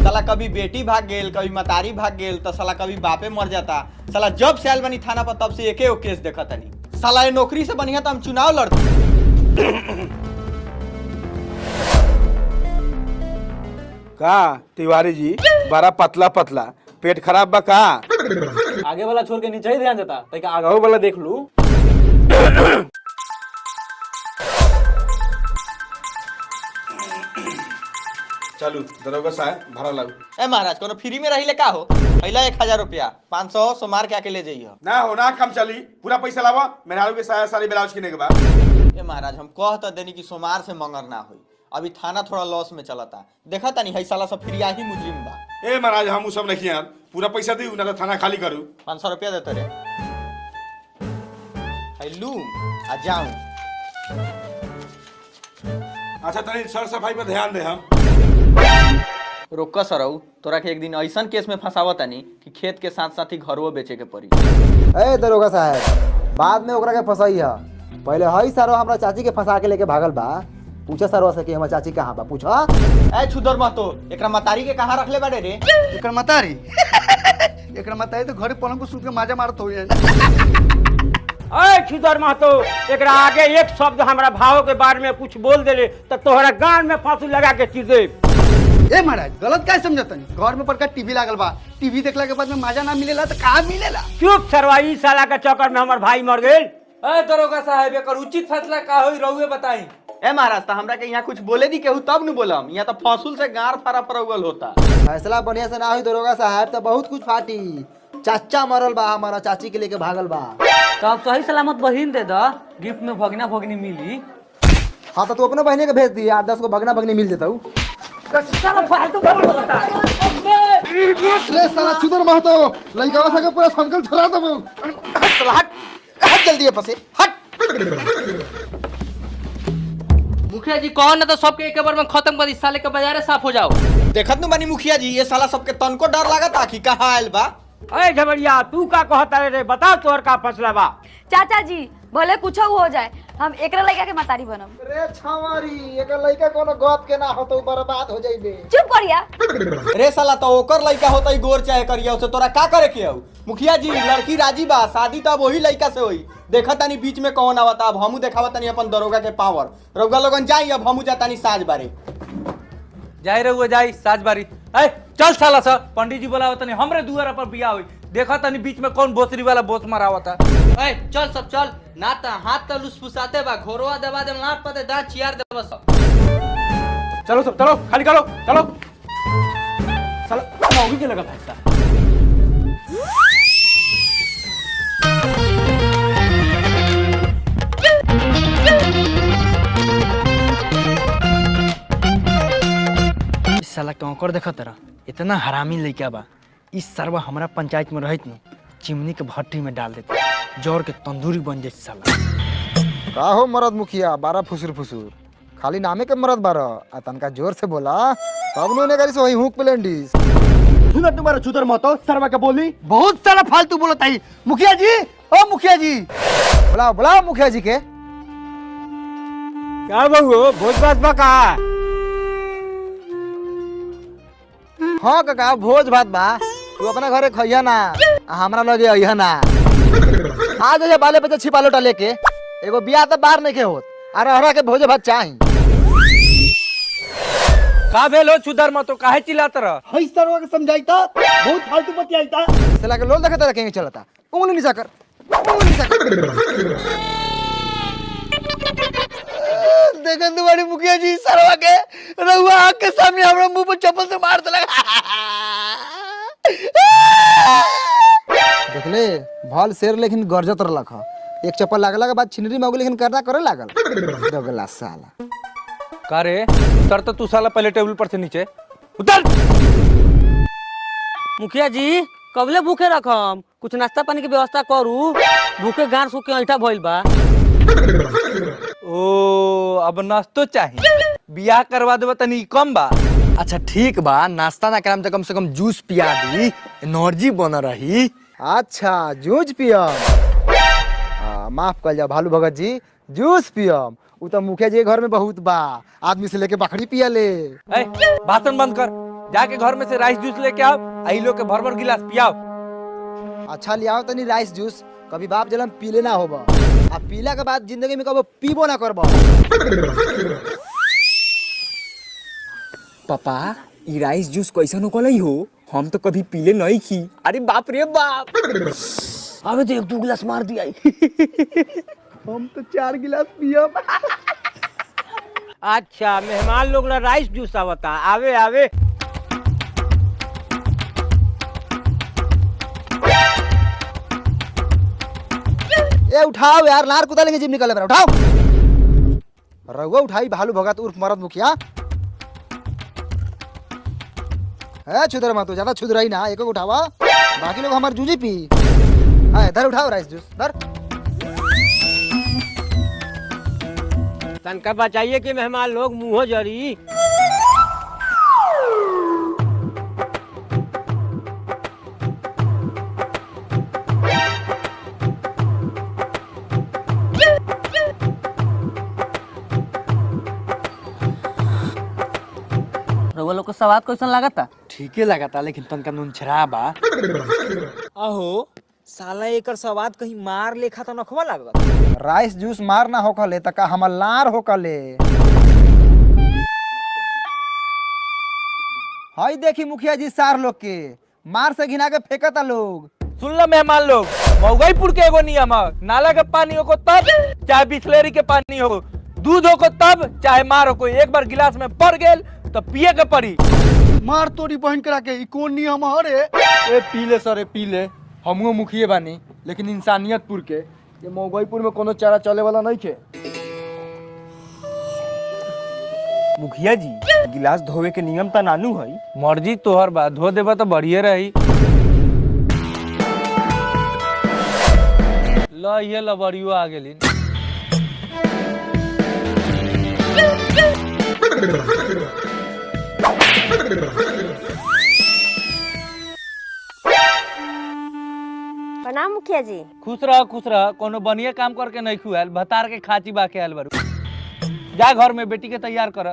साला कभी बेटी भाग गेल कभी मतारी भाग गेल तो साला कभी बापे मर जाता। साला जब से आयल बनी थाना पर तब से एके केस देखा तनी साला ये नौकरी से बढ़िया तो हम चुनाव लड़ते का तिवारी जी? बड़ा पतला पतला। पेट खराब बा का? आगे वाला छोड़ के नीचे ही ध्यान देता आगे वाला देख लू। चलू दरोगा साहब भाड़ा लागू ए महाराज कोनो फ्री में रही ले का हो? पहला एक हज़ार रुपया. पाँच सौ सोमार के आके ले जाइए ना हो ना कम चली. पूरा पैसा लावा मेहरारू के साया सारी ब्लाउज किने के बाद ए महाराज हम कह तो देनी कि सोमार से मंगर ना हुई। अभी थाना थोड़ा लॉस में चलता। देखा तानी है साला सब फ्रिया ही मुजरिम बा। ए महाराज हम सब नहीं यार पूरा पैसा दी ना तो थाना खाली करू। पाँच सौ रुपया देते रे। है लू आ जाऊँ। अच्छा तनी सर सफ़ाई पर ध्यान दे हम। रोक सरऊ तोरा के एक दिन ऐसन केस में फंसावा तानी कि खेत के साथ साथ ही घरवो बेचे के पड़ी। ए दरोगा साहब बाद में ओकरा के फंसाई है पहले हई सारो हमरा चाची के फंसा के लेके भागल बा। पूछा सरवा से कि हमर चाची कहाँ बा पूछा ए छुदर महतो एकरा मतारी के कहाँ रखले बाड़े रे? एकर मतारी? एकर मतारी तो घरे पलंग को सूत के माजा मारत हो। अरे छुदर महतो एकरा आगे एक शब्द हमरा भाव के बारे में कुछ बोल देले तो तोहरा गान में फांसी लगा के चीर दे ए महाराज गलत क्या समझतनी? घर में बड़का टीवी लागल बा। टीवी देखला के बाद में माजा ना मिलेला तो कहाँ मिलेला? चुप सरवाई साला के चक्कर में हमर भाई मर गेल। ए दरोगा साहब एकर उचित फैसला का होई रहुए बताई। ए महाराज तो हमरा के यहाँ कुछ बोले दी केहू तब न बोलम। यहाँ तो फसूल से गार फारा परौगल होता। फैसला बढ़िया से ना हुई दरोगा साहब तो बहुत कुछ फाटी। चाचा मरल बा हमारा चाची के लेके भागल बा। तो आप सही सलामत बहिन दे दा गिफ्ट में भगना भगनी मिली। हाँ तो तू अपने बहने के भेज दी आठ दस को भगना भगनी मिल देता हूँ। ले साला छुदर महतो लइका सके पूरा संकल छोड़ा दबो हट हट जल्दी फसे हट। मुखिया जी कौन ना तो सबके एक बार में खत्म कर दी साले के बाजारे साफ़ हो जाओ। देखत नु बानी मुखिया जी ये साला सबके तनको डर लागत आखी कहाँ आयल बा। अरे झबरिया तू का कहता रे बता तोहर का फैसला चाचा जी भले कुछ हो जाए हम एकरा लड़का के मतारी बनम। रे छावारी एक लइका कोनो गप के ना हो तो बर्बाद हो जाइबे। चुप करिया। रे साला तो ओकर लड़का होता ही गोर चाहे करिया उसे तोरा का करे के हऊ मुखिया जी लड़की राज़ी बा शादी तो अब वही लड़का से होई। देखा तानी बीच में कौन आवता अब हमू देखावा तानी अपन दरोगा के पावर। रउगा लोगन जाई अब हमू जातानी साज बारे। जाई रहुआ जाई साज बारी ए चल साला सा। पंडित जी बोला तनी हमरे दुआरा पर बियाह होई। देखा तनी बीच में कौन बोसरी वाला बोस मारावता ए चल सब चल। ना त हाथ त लुसफुसाते बा। घोरवा दबा दे लाट पते दांत चियार देबा सब चलो सब चलो खाली करो चलो। साला मौगी के लगा था साला कौकर देख तरह इतना हरामी लइका बा। इस सरवा हमारा पंचायत में रहत न चिमनी के भट्टी में डाल देते ज़ोर के तंदूरी बन जाए साला। का हो मरद मुखिया बारह फुसुर फुसुर। खाली नामे के मरद बारह आ तनका ज़ोर से बोला तब नो ने करी से वही हुक प्लेंडिस। सुना तुम्हारा चुदर मतो सरवा का बोली। बहुत सारा फालतू बोलता ही मुखिया जी ओ मुखिया जी। बुलाओ बुलाओ मुखिया जी के। क्या बहू भोज भात बा का हाँ काका भोज भात बा। तू अपना घरे खइया ना हमरा लगे अइहा ना। आ जाइए बाले बच्चे छिपा लोटा लेके एगो बियाह तो बाहर नहीं के होत अरे हरा के भोज भात चाही। का भेलो चुदर मत तो काहे चिल्लात रह? हई सरवा के समझाइता? बहुत फालतू बतियाइता। साला के लोल देखता रखेंगे चलता। उंगली नीचा कर उंगली नीचा कर। देखन तुम्हारी मुखिया जी सरवा के रहुआ आँख के सामने हमरा मुँह पर चप्पल से मार देलक देख ले भल शेर लेकिन गरजत रहलक ह। एक चप्पल लागला के बाद छिनरी में लेकिन करना करे लागल। दोगला साला। का रे? उतर तो तू साला पहले टेबल पर से नीचे। उतर! मुखिया जी कबले भूखे रखम। कुछ नाश्ता पानी के व्यवस्था करू। भूखे गार सूख के ऐठा भइल बा। ओ अब नाश्तो चाहिए बियाह करवा देबा तनी कम बा। अच्छा ठीक बा। नाश्ता ना कराम तो कम से कम जूस पिया दी। एनर्जी बन रही। अच्छा जूस पियम। माफ़ कर जा भालू भगत जी। जूस पियम। उ तो मुखिया जी घर में बहुत बा। आदमी से लेके बकरी पिया ले ए भाषण बंद कर। जाके घर में से राइस जूस लेके आओ। आई लोग के भर भर गिलास पियाओ। अच्छा ले आओ तनी राइस जूस। कभी बाप जलम पीले ना होबा। आ पीला के बाद ज़िंदगी में कबो पीबो ना करबो। पापा ई राइस जूस कैसन होकलई हो? हम तो कभी पीले नहीं की। अरे बाप रे बाप! अबे तो एक दो गिलास मार दिया। हम तो चार गिलास पियम अच्छा मेहमान लोग ला राइस जूस आवता। आवे आवे। ए, उठाओ यार नार कुदा लेंगे जिम निकल बरा उठाओ। रघुआ, उठाई, भालू भगत उर्फ़ मरद मुखिया। है छुदर मत ज़्यादा छुद रही ना, एक उठावा। बाकी लोग हमारे जूझी पी। है इधर उठाओ, राइस जूस, इधर। तनका बचाइए कि मेहमान लोग मुँह जरी। लोग को सवाद कैसन लागता? ठीके लगाता लेकिन तनका नून छरा बा अहो साला एकर स्वाद कहीं मार लेखा तो नखवा लागत। राइस जूस मार ना होकले त का हमर लार होकले हई देखी मुखिया जी सार लोग के। मार से घिना के फेंकता लोग। सुन लो मेहमान लोग मऊगईपुर के एगो नियम है नाला के पानी हो तब चाहे बिस्लेरी के पानी हो दूध हो को तब चाहे मार हो को एक बार गिलास में पड़ गेल तो पिए के पड़ी। मार तोरी बहन करा के ई कौन नियम है रे ए पीले सरे पीले। हमहू मुखिए बानी लेकिन इंसानियतपुर के। ये मौगईपुर में कोनो चारा चले वाला नहीं खे? मुखिया जी गिलास धोवे के नियम त नानू है मर्ज़ी तोहर बा धो देबा तो बढ़िया रही। ल ये लबड़ियो आ गेली। प्रणाम मुखिया जी। खुश रह खुश रह कोनो बढ़िया काम करके नहीं खुआल भतार के खाची बाके आयल बारू। जा घर में बेटी के तैयार कर।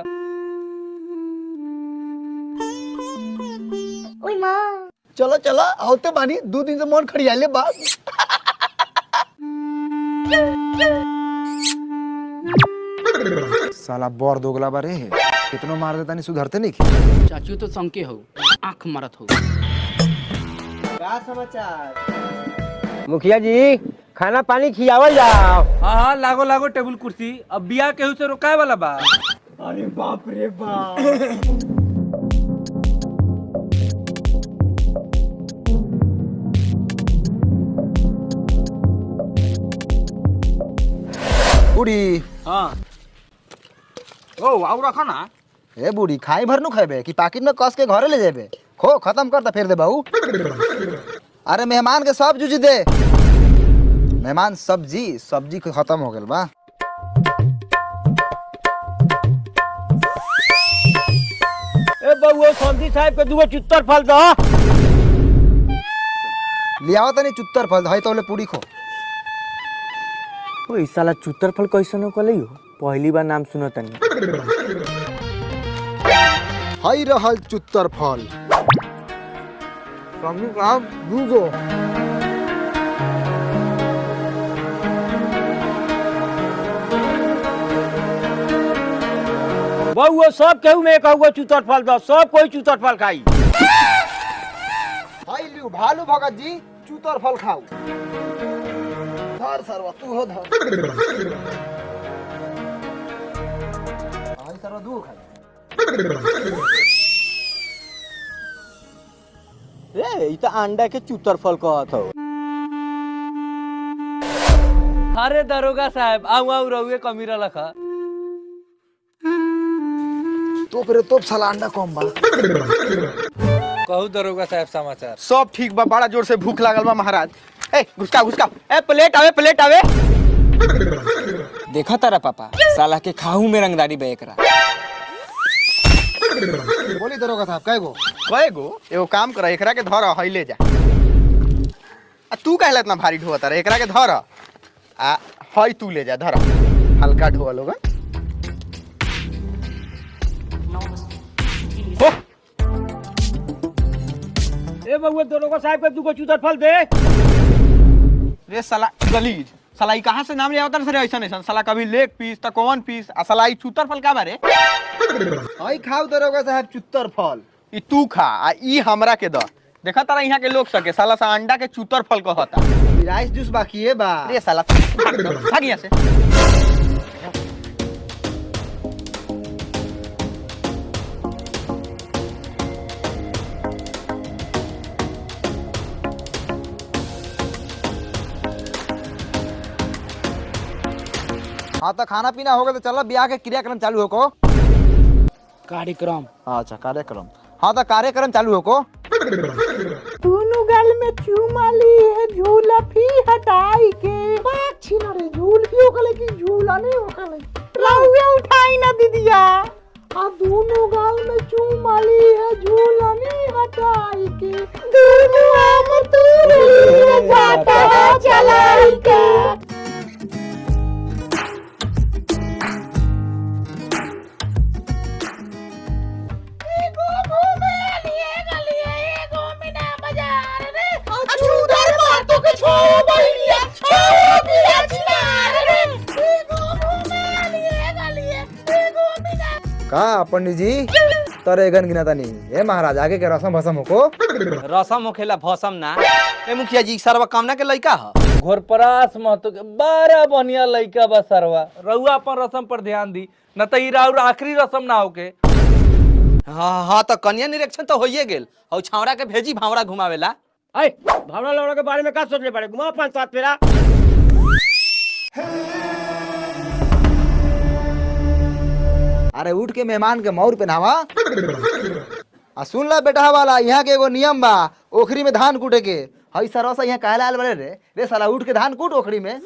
ओई माँ। चलो चलो होते बानी दो दिन से मन खड़ियाले बा। साला बर दोगला बारे। कितनो मार देता नहीं सुधरते नहीं चाचू तो संके हो आँख मारत हो। का समाचार? मुखिया जी खाना पानी खियावल जाओ। हाँ हाँ लागो लागो टेबुल कुर्सी। अब बिया केहू से रोकाए वाला बा। अरे बाप रे बाप। बूढ़ी हाँ। ओ आउ रखो ना ए बूढ़ी खाई भर नु खेबे कि पाकिट में कस के घरे ले जेबे? खो खत्म कर ता फिर दे बहू। अरे मेहमान के सब जूझ दे। मेहमान सब्ज़ी सब्ज़ी खत्म हो गेल बा। ए बउआ संधी साहब के दुगो चुत्तर फल दो लियाओ तनी चुत्तर फल हई तोले पूरी खो। ओ इस साला चुतर फल कैसन कलई हो? पहली बार नाम सुनो तनी हई रहल चुत्तर फल। काम दूगो। बउआ सब केहू में एक हुआ चुतर फल दो सब कोई चुतर फल खाई। हई लियो भालू भगत जी चुत्तर फल खाऊ धर सरवा तू हो धर। हई सरवा दू खाई। ए ई त अंडा के चुतर फल कहत हो। अरे दरोगा साहब आऊ आऊ रहुए कमीरा लखा। तो फिर तो साला अंडा कम बा। कहू दरोगा साहब समाचार। सब ठीक बा बड़ा ज़ोर से भूख लागल बा महाराज। ए घुसका घुसका। ए प्लेट आवे प्लेट आवे। देखा तारा पापा साला के खाहू में रंगदारी बे एकरा। बोली दरोगा साहब कय गो? कय गो? एगो काम कर एकरा के धर हई ले जा। आ तू काहे इतना भारी ढोता रे एकरा के धर। आ हई तू ले जा धर। हल्का ढोआ लोग ए बउआ दरोगा साहब के दुगो चुतर फल दे। रे साला गलीज। साला ई कहाँ से नाम लिया होता रे ऐसा ऐसा सला कभी लेग पीस तो कौन पीस आ सलाई चुतर फल का बारे? हई खाऊ दरोगा साहब चुतर फल। ई तू खा आ ई हमरा के द। देखा तारा यहाँ के लोग सके साला सा अंडा के चूतर फल कहता। राइस जूस बाकी है बा। रे साला भाग यहाँ से। हाँ तो खाना पीना हो गया तो चलो ब्याह के क्रियाक्रम चालू हो को कार्यक्रम अच्छा कार्यक्रम। हाँ तो कार्यक्रम चालू हो को दोनों गल में चूमा ली है झूला भी हटाई के। बात छीना रे झूल भी ओकले की झूला नहीं ओकले रहुए उठाई ना दीदिया। आ दोनों गाल में चूमा ली है झूला नहीं हटाई के। दोनों आम तू रे जाता चलाई के। बहिलिया छो बिया चिनार रे एगो घूमे लिए गलिए एगो मीना का पंडित जी? तरे गन गिना तानी। ए महाराज आगे के रसम भसम हो को रसम होखेला भसम ना। ए मुखिया जी सरवा कामना के लइका ह? घोरपरास महतो के बड़ा बढ़िया लइका बा सरवा। रउआ अपन रसम पर ध्यान दी न त ई राउर आखिरी रसम ना होके। हाँ हाँ तो कन्या निरीक्षण तो होइए गेल। और छावड़ा के भेजी भावड़ा घुमावेला। ए भावना लौड़ा के बारे में का सोचले पड़े? घुमा पाँच सात फेरा। अरे, उठ के मेहमान के मौर पहनावा आ, सुन ला बेटा वाला, यहाँ के एगो नियम बा, ओखरी में धान कूटे के हई सरवा सा यहाँ कहला आयल बड़े रे। रे साला, उठ के धान कूट ओखरी में।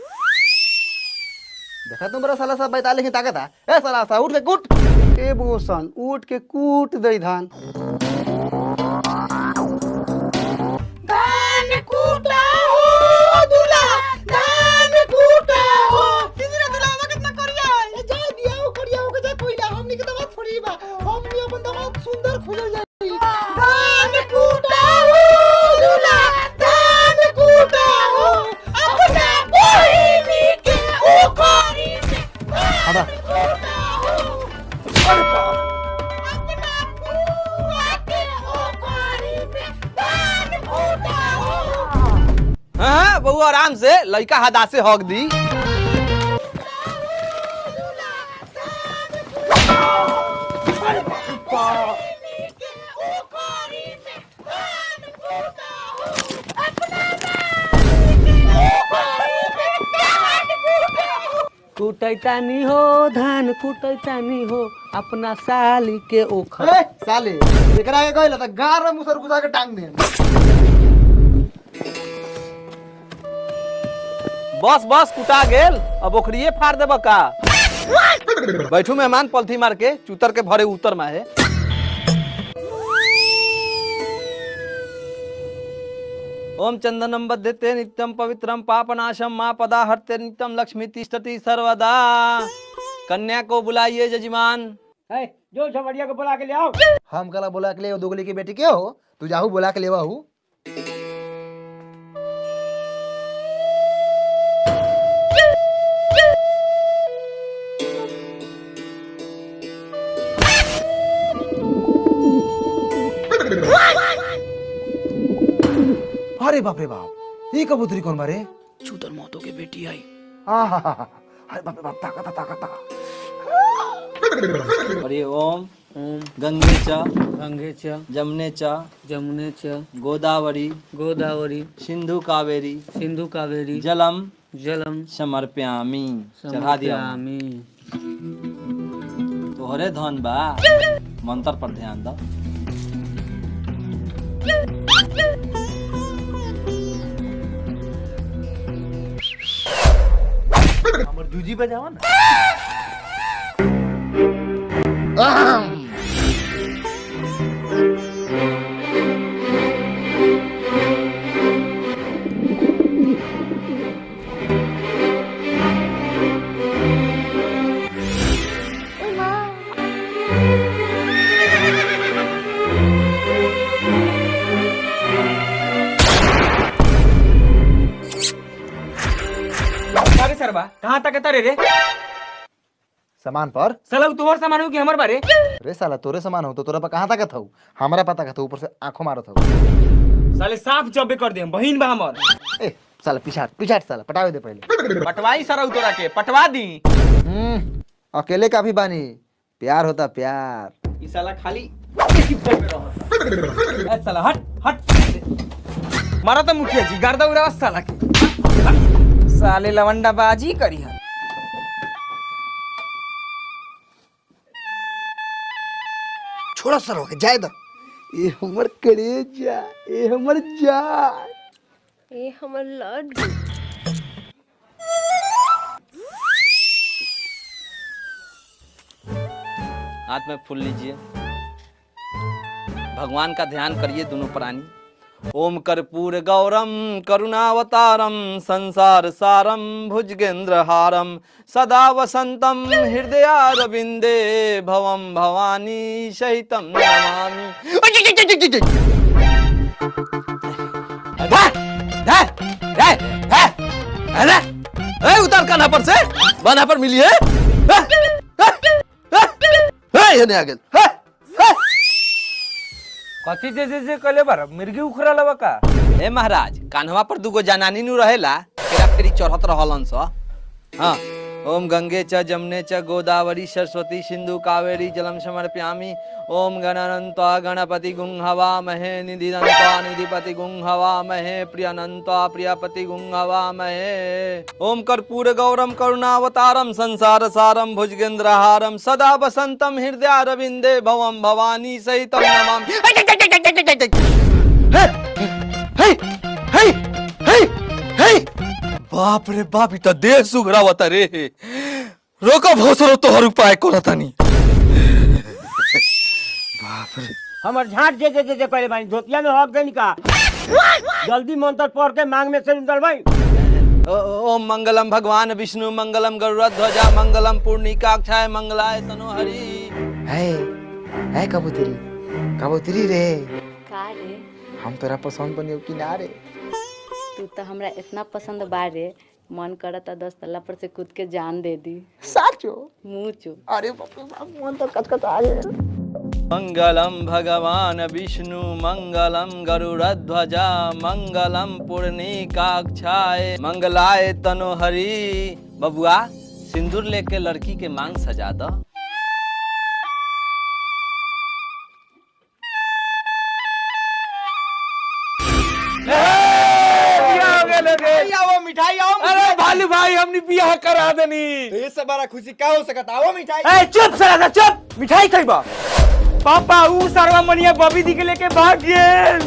देखा तुम बड़ा साला सा बैताले की ताकत है ए साला, सा, उठ के कूट। ए बोसन उठ के कूट दई धान। बहू आराम से लड़का हदा से हक दी। कुटैतानी हो धान कुटैतानी हो अपना साली के ओखर। साली साले एकरा के कहला त गार मुसर घुसा के टांग दे बस बस कुटा गेल। अब ओखरिए फाड़ देब का। बैठू मेहमान पलथी मार के चूतर के भरे उतर माहे ओम चंदनम बध्यते नित्यम पवित्रम पापनाशम माँ पदा हरते नित्यम लक्ष्मी तिष्ठति सर्वदा। कन्या को बुलाइए जजमान। जो झमड़िया को बुला के ले आओ। हम कला बोला के ले दोगली की बेटी के हो तू जाहू बोला के लेवा बाप रे बाप। ये कबूतरी कौन बारे चूतर मौतों की बेटी आई। हाँ हाँ हाँ हाँ। अरे बाप रे बाप ताकत ताकत अरे ओम गंगे च गंगे च जमुने च जमुने च गोदावरी गोदावरी सिंधु कावेरी सिंधु कावेरी जलम जलम समर्प्यामी चढ़ा दिया। समर्पयामि। तोहरे धन बा। मंत्र पर ध्यान दो। हमर जूजी बजावा ना। सरबा कहाँ तक तारे रे सामान पर? साला तोहर सामान हो कि हमर बारे रे? साला तोरे सामान हो तो तोरा पर कहाँ तक हूँ हमारा पता का ऊपर से आँखों मारत हूँ। साले साफ़ जब्बे कर दे बहिन बा हमर। ए साला पिछाड़ पिछाड़ साला पटावे दे पहले। पटवाई सारा तोरा के पटवा दी। हम्म, अकेले काफ़ी बानी। प्यार होता प्यार। ई साला खाली साला हट हट। मारा तो मुखिया जी गर्दा उड़ा साला के। साले लवंडा बाजी करी है छोड़ा सर होके जाए दो ये हमर कलेजा ये हमर जान ए हमर लड्डू। हाथ में फूल लीजिए। भगवान का ध्यान करिए दोनों प्राणी। ओम कर्पूर गौरम करुणावतारम संसार सारम भुजगेंद्र हारम सदा वसंतम हृदयारविंदे भवम भवानी सहितम नमामि उतार कान्हा पर से बान्हा पर मिलिए ये आ गेल कथी जे जे जे कले बार? मिर्गी उखरा लवा का? ए महाराज, कान्हवा पर दुगो जनानी नु रहेला तेरा फेरी चढ़त रहलन स। हाँ। ओम गंगे च जमुने च गोदावरी सरस्वती सिंधु कावेरी जलम समर्प्यामि ओम गणानंत्वा गणपति गुंग हवा महे निधिनंत्वा निधिपति गुंग हवा महे प्रियनंत्वा प्रियपति गुं हवा महे ओम कर्पूर गौरम करुणावतारम संसार सारम भुजगेंद्रहारम सदा वसंतम हृदयारविंदे भवम भवानी सहितम नमामि बाप रे बाप इ त देह सुघरावता रे। रोको भोसरो तोहर उपाय करतानी हमर झाट जे जे जे जे कहले बानी धोतिया में हक देनी का? जल्दी मंत्र पढ़ के मांग में से निकल भाई ओ- ओम मंगलम भगवान विष्णु मंगलम गरुड़ ध्वजा मंगलम पूर्णिकाक्षाय मंगलाय तनोहरि है है कबूतरी कबूतरी रे। का रे? हम तोरा पसंद बनियो कि ना रे? तू तो हमरा इतना पसंद बा रे। मन करता दस तल्ला पर से कूद के जान दे दी। साचो? मुँह चो। अरे बाप रे बाप मन तो कचकच आ गया। मंगलम भगवान विष्णु मंगलम गरुड़ध्वजा मंगलम पूर्णिकाक्षाय मंगलाय तनोहरी। बबुआ सिंदूर लेके लड़की के मांग सजा दो। मिठाई आओ अरे भालू भाई हमने बियाह करा देनी। तो ये सब बड़ा खुशी का हो सकता? आओ मिठाई। ए चुप साला चुप। मिठाई खइबा पापा ऊ सरवा मनिया बबी दी के लेके भाग गेल।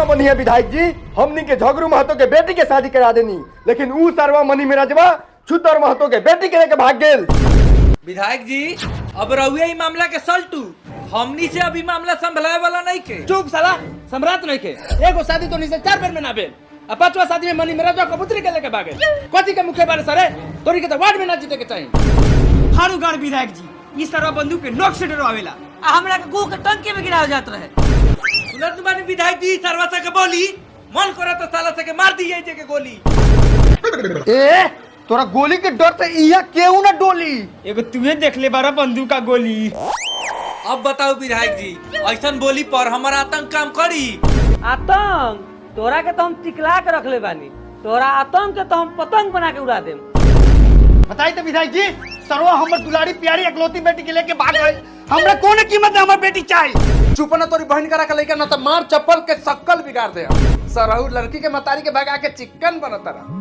कितना बढ़िया विधायक जी। हमनी के झगड़ू महतो के बेटी के शादी करा देनी। लेकिन ऊ सरवा मनी मेरा जवा छुतर महतो के बेटी के लेके भाग गेल। विधायक जी अब रहुए ही मामला के सल्टू। हमनी से अभी मामला संभलाए वाला नहीं के। चुप साला सम्राट नहीं के। एगो शादी तो नहीं से चार बेर में ना भेल। आ पांचवा शादी में मनी मेरा जो कबूतरी के लेके भागे। कथी के मुखे बारे सरे? तोरी के तो वार्ड में ना जीते के चाहिए हारूगढ़ विधायक जी। इस तरह बंदूक के नोक से डरवावेला। आ हमरा के गो के टंकी में गिराव जात रहे। सुनत बानी विधायक जी सरवा से के बोली मन करा तो साला से के मार दी जाए के गोली। ए तोरा गोली के डर से इया केहू ना डोली? एगो तुहे देख ले बारा बंदूक का गोली। अब बताओ विधायक जी ऐसा बोली पर हमारा आतंक काम करी? आतंक? तोरा के तो हम टिकला के रख ले बानी। तोरा आतंक के तो हम पतंग बना के उड़ा देम। बताई तो विधायक जी सरवा हमर दुलारी प्यारी एकलौती बेटी के लेके भाग गए हमरा कौन कीमत है हमर बेटी चाहिए चुप ना तोरी बहन करा के लेके ना तो मार चप्पल के शक्ल बिगाड़ दे। सरहू लड़की के मतारी के भगा के चिकन बनता रहा।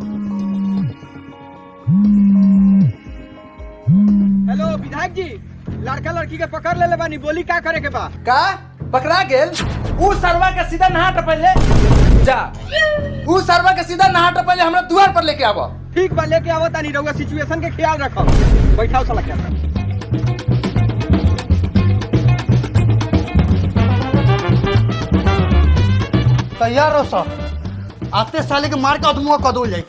हेलो विधायक जी लड़का लड़की के पकड़ ले ले बानी बोली का करे के बा? का? पकड़ा गेल? ऊ सरवा के सीधा नहा टपले। जा। ऊ सरवा के सीधा नहा टपले हमरा द्वार पर लेके आवा ठीक बा, लेके आवत नहीं रहुआ सिचुएशन के ख्याल रखो बैठाओ साला क्या तैयार हो, सर। आते साले के मार के अधमुआ कदो जाए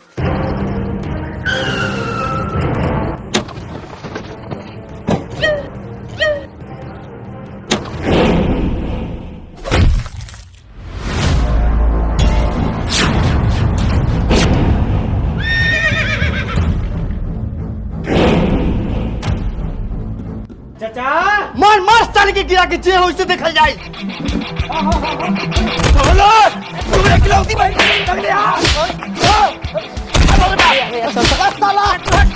गिरा के जे हो उसे देखल जाए चलो तू एकलौती भाई पकड़ ले आ साला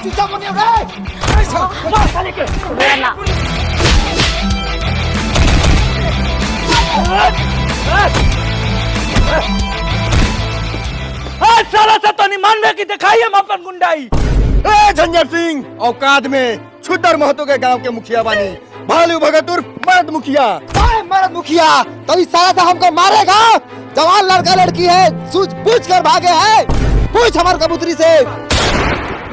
चूचा बनिया रे मार साले के आज साला से तो नहीं मानवे की दिखाई हम अपन गुंडाई। ए झंझर सिंह औकात में छुटर महतो के गाँव के मुखिया बानी। भालू भगतुर मर्द मुखिया। मर्द मुखिया तो इस साला से हमको मारेगा? जवान लड़का लड़की है सूझ पूछ कर भागे है। पूछ हमार कबूतरी से।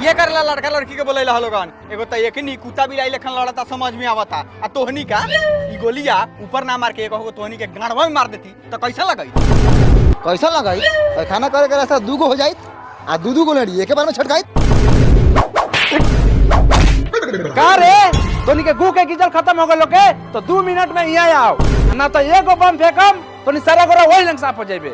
ये करला लड़का लड़की के बोले लोगन एगो त एक नी कुत्ता बिलाई लेखन लड़ता समझ में आवता। आ तोहनी का ई गोलिया ऊपर ना मार के एक तोहनी के गांडवा में मार देती। तो कैसा लगई कैसा लगाई खाना करे के रास्ता दूगो हो जाई आ दू दू गो लड़ी एक बार में छटकाई का रे? तोनी के गु के कीचड़ खत्म हो गलो के तो दू मिनट में यहाँ आओ। ना तो एगो बम फेंकम तो सारा गोरा वही लंग साफ़ हो जाइबे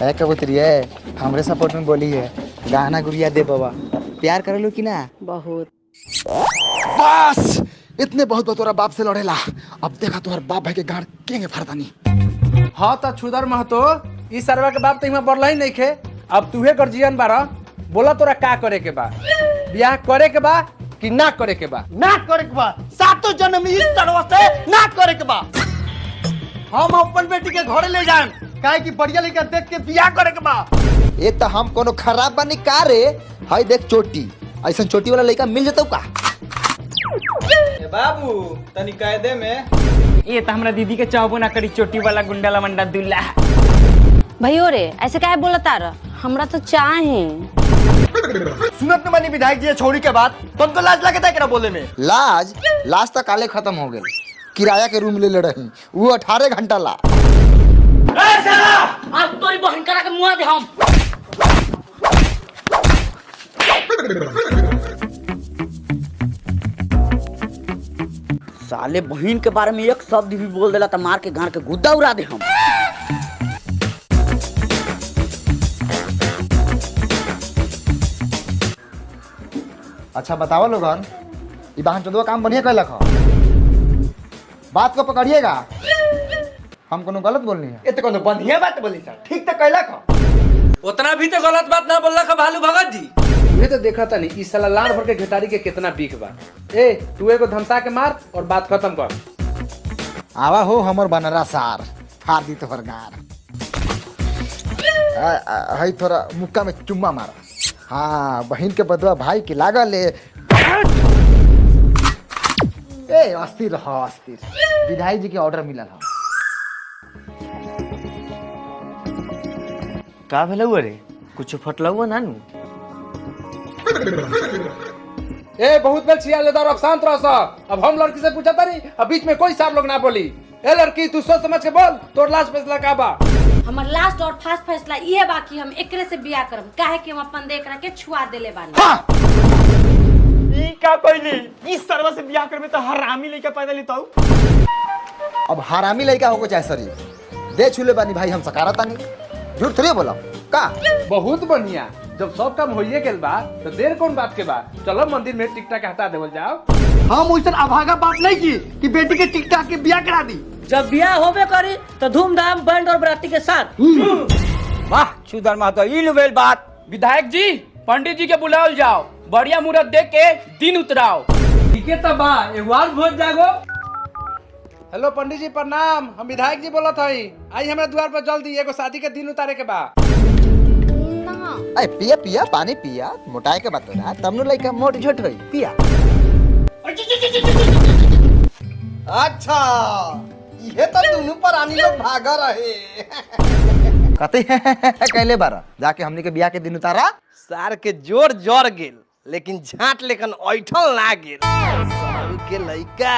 है कबूतरी है हमरे सपोर्ट में बोली है गाना गुड़िया दे बाबा। प्यार कर लो कि ना? बहुत। बस इतने बहुत बतौरा बाप से लड़ेला। अब देखा तुम्हारे बाप भाई के गाड़ केंगे फरदानी हाँ तो छुदर महतो ई सरवा के बाप तो इमा बढ़ला ही नहीं खे। अब तूहे गर्जियन बारा। बोला तोरा का करे के बा? ब्याह करे के बा कि ना करे के बा? ना करे के बा। सातों जन्म इस तरह से ना करे के बा। हम अपन बेटी के घरे ले जाएँ काहे कि बढ़िया लड़का देख के बियाह करे के बा। ये तो हम कोनो खराब बानी का रे? हाय देख चोटी। ऐसा चोटी वाला लड़का मिल जतौ का? ए बाबू तनी कायदे में। ये तो हमरा दीदी के चाहबो ना करी चोटी वाला गुंडाला मंडा दुल्ला भैया रे ऐसे क्या बोला तार? हमारा तो चाहे सुनो मानी विधायक जी छोड़ी के बाद तुम तो लाज लगे है बोले में? लाज? लाज तक काले खत्म हो गए। किराया के रूम ले ले रही वो अठारह घंटा ला। साले! बहन के बारे में एक शब्द भी बोल देला तो मार के घर के गुद्दा उड़ा दे हम। अच्छा बताओ लोगन ई बहन चोदवा काम बढ़िया कैलक बात को पकड़िएगा। हम कोनो गलत बोलनी है। ये तो कोनो बढ़िया बात बोली सर ठीक तो कैलक उतना भी तो गलत बात ना बोलला का भालू भगत जी ये तो देखा था नहीं इस साला लाड़ भर के घेटारी के कितना बीक बा। ए तू एगो धमसा के मार और बात खत्म कर। आवा हो हमर बनरा सार फाड़ दी तोहर गार। हई थोड़ा मुक्का में चुम्मा मारा। हाँ बहन के बदवा भाई के लागल ए ए अस्थिर रह अस्थिर। विधायक जी के ऑर्डर मिलल ह। का भेलौ अरे? कुछ फटलौ नानू? ए बहुत बेल छिया लेदार अब शांत रह सा अब हम लड़की से पूछा तारी अब बीच में कोई साहब लोग ना बोली। ए लड़की तू सोच समझ के बोल तोर लास्ट फैसला का बा हमर लास्ट और फास्ट फैसला इहे बा कि हम एकरे से बियाह करब काहे कि हम अपन देख रख के छुआ देले बानी। ई का कहली इस सरवा से बियाह करबे तो हरामी लइका पैदा लेतौ अब हरामी होको चाहे शरीर दे छुले बानी भाई हम सकारा झूठ थोड़ी बोला का? बहुत बढ़िया। जब सब काम होइए गेल बा तो देर कौन बात के बा? चलो मंदिर में टिकटा के हटा देवल जाओ। हम वैसा अभागा बात नहीं की कि बेटी के टिकटा के बियाह करा दी। जब बियाह होबे करी तो धूमधाम बैंड और बराती के साथ वाह छुदर महतो ई लुबेल बात विधायक जी पंडित जी के बुलाओल जाओ बढ़िया मुहूर्त देख के दिन उतराओ ठीक है तब बा एक बार भोज जागो हेलो पंडित जी प्रणाम हम विधायक जी बोलत हई आई हमरा द्वार पर जल्दी एगो शादी के दिन उतारे के बा अरे पिया पिया पानी पिया मोटाए के बात ना तब नु लड़का मोट झोट होई पिया अच्छा ये तो दोनों प्राणी लोग भागा रहे कते कहले बारा जाके हमनी के बियाह के दिन उतारा। सार के ज़ोर ज़ोर गेल लेकिन झाट लेकिन ऐठल ना गेल। सारू के लइका।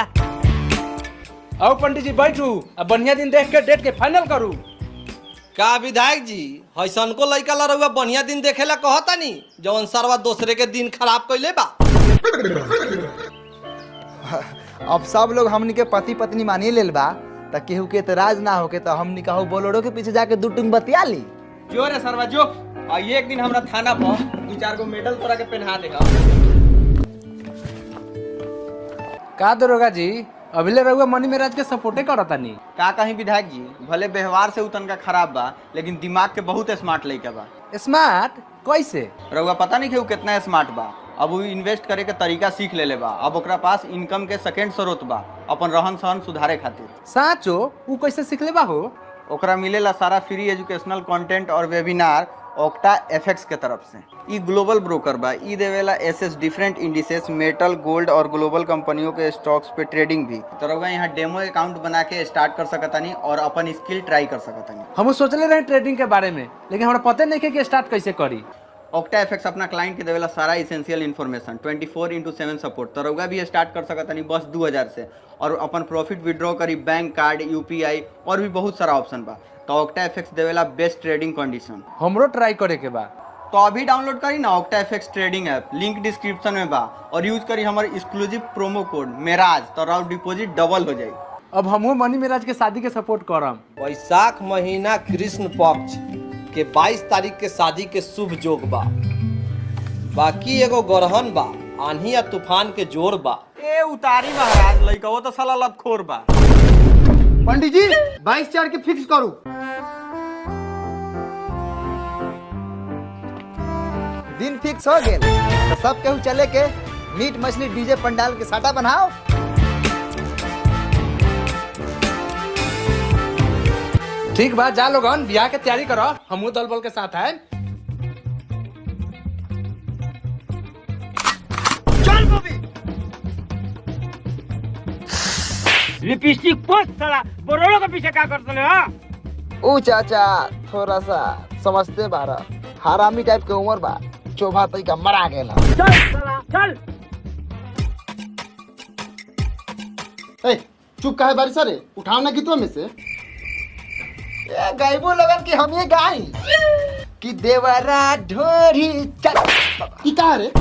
आओ पंडित जी बैठू। अब बढ़िया दिन देख के डेट के फाइनल करू। का विधायक जी हईसन को लइका लड़ुआ बढ़िया दिन देखेला कहतानी जवन सरवा दूसरे के दिन खराब कइले बा। अब सब लोग हमनी के पति पत्नी मानी लेल बा। त केहू के एतराज़ ना होके त हमनी कहू बोलोड़ो के पीछे जाके दू टुंग बतिया ली। जो रे सरवा जो। आ एक दिन हमरा थाना पर दू चार गो मेडल तोरा के पहना देगा का। दरोगा जी? अभिले रहुआ मनी महाराज के सपोर्टे करतानी का कहीं विधायक जी? भले व्यवहार से उतन का खराब बा लेकिन दिमाग के बहुत स्मार्ट लइका बा। स्मार्ट कैसे रउआ पता नहीं कि उ कितना स्मार्ट बा। अब वो इन्वेस्ट करे के तरीका सीख ले बा। अब ओकरा पास इनकम के सेकेंड स्रोत बा अपन रहन सहन सुधारे खातिर। साचो उ कैसे सीखले बा हो? ओकरा मिलेला सारा फ्री एजुकेशनल कंटेंट और वेबिनार ओक्टा एफएक्स के तरफ़ से। ई ग्लोबल ब्रोकर बा। ई देवेला access different indices metal gold और ग्लोबल कंपनियों के स्टॉक्स पे ट्रेडिंग भी। तो रउआ यहाँ डेमो अकाउंट बना के स्टार्ट कर सकतानी और अपन स्किल ट्राई कर सकतानी। हम सोचले रहे ट्रेडिंग के बारे में लेकिन हमरा पते नहीं कि स्टार्ट कैसे करी। ऑक्टा एफएक्स अपना क्लाइंट के देवेला सारा essential information 24 four into seven support तो रउआ भी स्टार्ट कर सकतानी बस 2000 से। और अपन प्रॉफिट विड्रॉ करी बैंक कार्ड यूपीआई और भी बहुत सारा ऑप्शन बा। तो ऑक्टा एफएक्स देवेला बेस्ट ट्रेडिंग कंडीशन हमरो ट्राई करे के बा। तो अभी डाउनलोड करी ना Octa FX trading app link description में बा। और यूज़ करी हमारे एक्सक्लूसिव प्रोमो कोड मेराज तो राउट डिपॉजिट डबल हो जाए अब हमहू मनी मेराज के शादी के सपोर्ट करम। वैशाख महीना कृष्ण पक्ष। के 22 तारीख के शादी के शुभ जोग बा। बाकी एगो गरहन बा आंधी या तूफ़ान के ज़ोर बा। ए उतारी महाराज लइका वो तो साला लतखोर बा। पंडित जी बाईस चार के फिक्स करू। दिन फिक्स हो गेल। तो सब केहू चले के मीट मछली डीजे पंडाल के साटा बनाओ। ठीक बा जा लोगन बियाह के तैयारी करो। हमहू दल बल के साथ है लिपस्टिक पोस्ट साला बोरोलो के पीछे का करते ले ओ चाचा थोड़ा सा समझते बारा। हरामी टाइप के उम्र बा चोभा तई का मरा गेला। चल साला चल। ए चुप काहे बारी सरे? उठाओ ना गीतवा में से। गायबो लगन कि हम ये गाई? कि देवरा ढोरी चल ई का रे?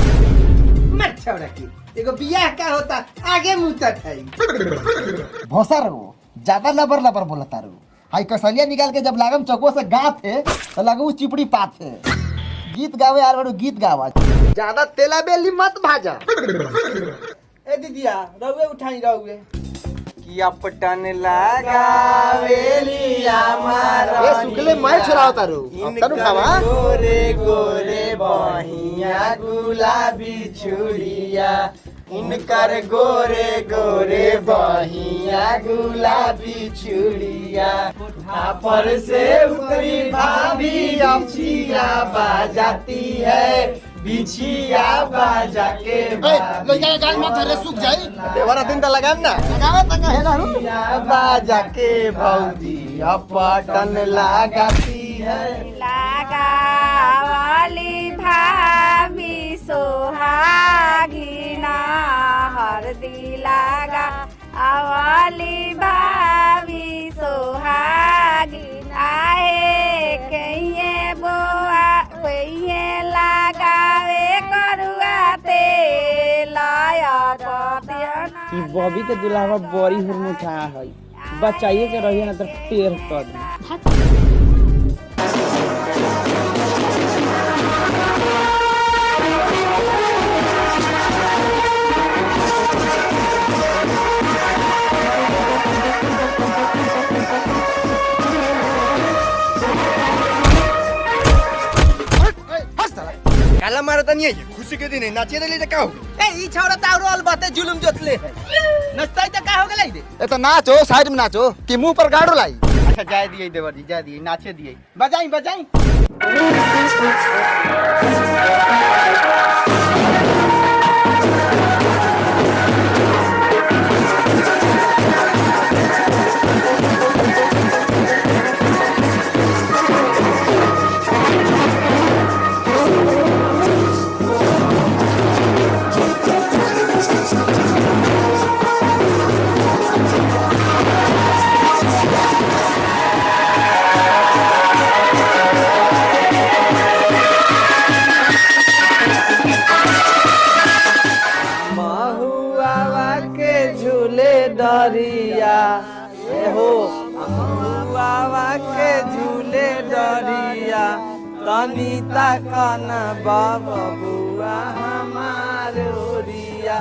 मर छौड़ा की। एगो बियाह का होता आगे मुँह तक है। भोसा रहो ज़्यादा लबर लबर बोलता रहो हाई कसलिया निकाल के जब लागम चौको से गाथे तो लगू चिपड़ी पाथे गीत गावे यार बड़ो गीत गावा ज़्यादा तेला बेली मत भाजा। ए दीदिया रहुए उठाई रहुए किया पटन लगावेलिया मारा ए सुखले मैं छोड़ाओ तारू तनु खावा। गोरे गोरे बहिया गुलाबी छुड़िया इनकर गोरे गोरे बहिया गुलाबी छुड़िया पर से उतरी भाभी बाजाती है। बिछिया बाजा के लइका के गाल में धरे सूख जाई। देवरा दिन त लगाम ना। लगावे त कहे ना बिछिया बाजा के भौजी अपटन लगाती है। लगावली भाभी सोहागिना हरदी लागा अवली भाभी सोहागिना है कहिए बोआ कहिए लगावे करुआ तेल ई बॉबी के दुलावा बड़ी हुरमुठा है। बचाइए के रहिए ना तो पेड़ कर दी काला मारता नहीं है खुशी के दिन है नाचे ले का हो ए ई छोरा तारो अल बाते जुलुम जतले है नचताई त का हो गेलै दे ए तो नाचो साइड में नाचो कि मुँह पर गाड़ो लाई। अच्छा जाय दिए देवर जी जाय दिए नाचे दिए बजाई बजाई। डरिया हो महुआ के झूले डरिया तनी तकन बबुआ हमार ओरिया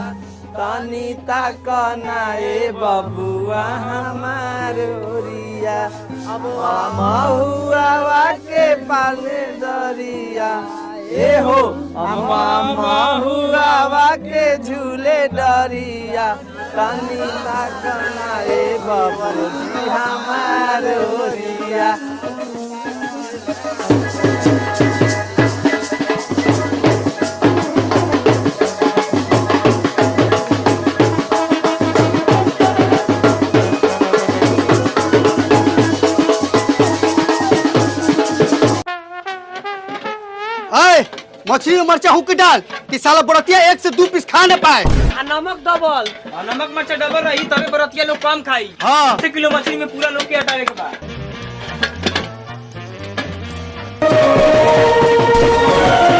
तनी तकन ए बबुआ हमार ओरिया अब महुआ के पाले डरिया ए हो महुआ के झूले डरिया तनी तकना ए बबुआ हमार ओरिया मछली में मरचा हुक डाल कि साला बरतिया एक से दो पीस खा ना पाए। आ नमक डबल। आ नमक मरचा डबल रही तबे बरतिया लोग कम खाई। हाँ। से किलो मछली में पूरा लोग के हटावे के बाद। बैठ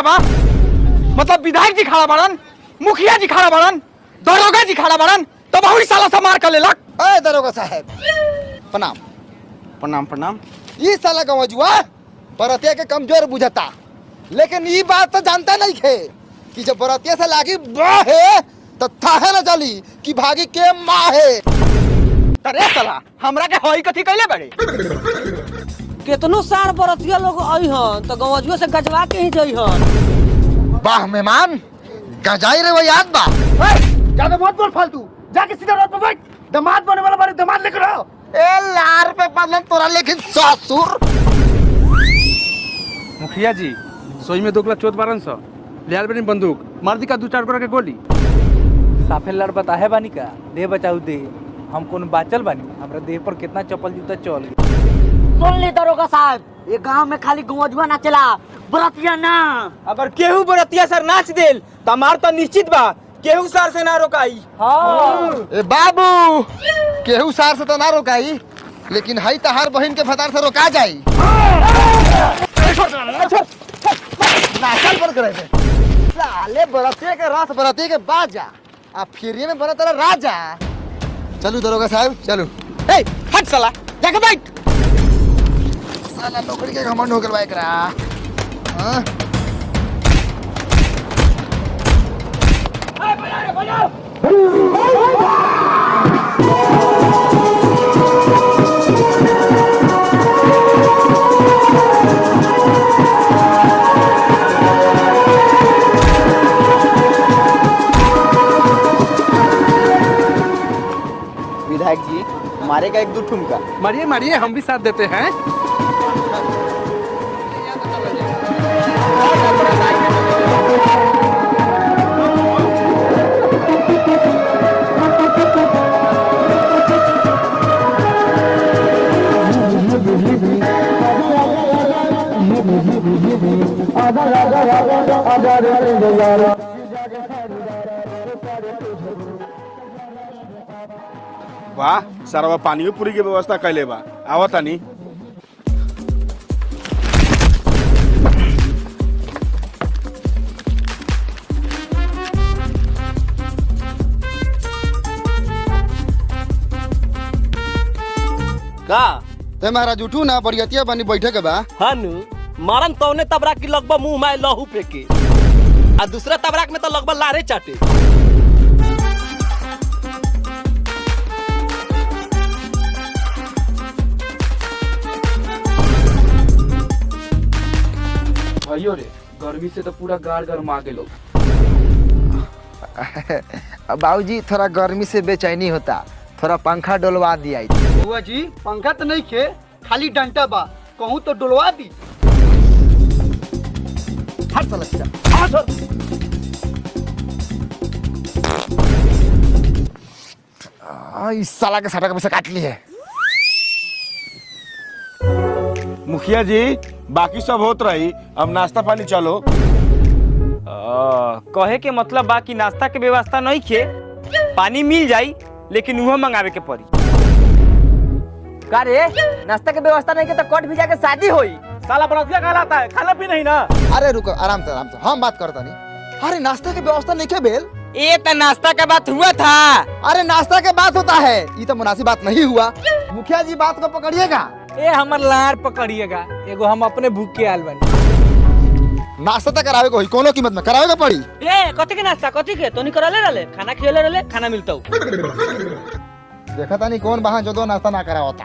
खड़ा बा मतलब विधायक जी खड़ा बाड़न मुखिया जी खड़ा बाड़न दरोगा जी खड़ा बाड़न तो बहु साला से मार कर लेलक। ए दरोगा साहब। प्रणाम। प्रणाम प्रणाम। ई साला गवजुआ बरतिया के कमज़ोर बुझता। लेकिन ई बात तो जानता नहीं थे कि जब बरतिया से लागी बाहे तो थाहे न चली कि भागी के माँ है। अरे साला हमरा के होई कथी कैले बड़े? केतनो सार बरतिया लोग आई हन तो गवजुआ से गजवा के ही जई हन वाह मेहमान गजाई रे वो याद बा। ज़्यादा मत बोल फालतू। जाके सीधा रोड पे बैठ। दामाद बने वाला बारे दामाद लेकर आओ। ए लार पे बदलन तोरा लेकिन ससुर। मुखिया जी सोई में दोगला चोत बारन सौ। लियाल बनी बंदूक मार दी का दू चार गोरा के गोली। साफे लड़ बताहे बानी का? दे बचाऊ दे। हम कौन बाचल बानी? हमरा देह पर कितना चप्पल जूता चल सुन ली दरोगा साहब। ये गाँव में खाली गवजुआ ना चला बरतिया ना। अगर केहू बरतिया सर नाच देल तो हमार तो निश्चित बा केहू सर से ना रोकाई। ए बाबू केहू सार से तो ना रोकाई लेकिन हई तहार बहन के फतार से रोका जाई। नाचल पर करे थे साले बरतिया के रात बरतिया के बाजा आ फिर में बना तेरा राजा। चलू दरोगा साहब चलू। ए हट साला जाके बैठ। साला नौकरी के घमंड हो गल बा एकरा हाँ? विधायक जी मारेगा एक दो ठुमका। मारिए मारिए हम भी साथ देते हैं। वाह सरवा पानियो पूरी के व्यवस्था कैले बा आवत का ते महाराज उठू ना बरियतिया बनी बैठे के बा। हानु मारन तौने तबरा की लगभग मुँह में लहू फेंके। आ दूसरा तबराक में तो लगभग लारे चाटे। भाइयों रे गर्मी से तो पूरा गाड़ गरमा गेलो। बाबूजी थोड़ा गर्मी से बेचैनी होता। थोड़ा पंखा डोलवा दिया बुआ जी पंखा तो नहीं खे खाली डंटा बा कहूँ तो डुलवा दी। आ, इस साला के साटा के पैसा काट लिए। मुखिया जी बाकी सब होत रही अब नाश्ता पानी चलो। आ, कहे के मतलब बा कि नाश्ता के व्यवस्था नहीं खे पानी मिल जाई लेकिन उहो मंगावे के पड़ी। का रे नाश्ता के व्यवस्था नहीं के तो कट भिजा के शादी होई। साला बरतिया कहलाता है खाना पीना ही ना। अरे रुको आराम से आराम से। हम बात करता नहीं। अरे नाश्ता की व्यवस्था नहीं के बेल ये तो नाश्ता का बात हुआ था। अरे नाश्ता के बात होता है। ये तो मुनासिब बात नहीं हुआ। मुखिया जी बात को पकड़िएगा। ए हमर लार पकड़िएगा। एगो हम अपने भूख के आल बनी। नाश्ता तो करावे को होई कोनो कीमत में करावे को पड़ी। ए कथी के नाश्ता? कथी के? तोनी करले रहले? खाना खियले रहले? खाना मिलता। देखा था नहीं कौन वहाँ जो दो नाश्ता ना करा होता।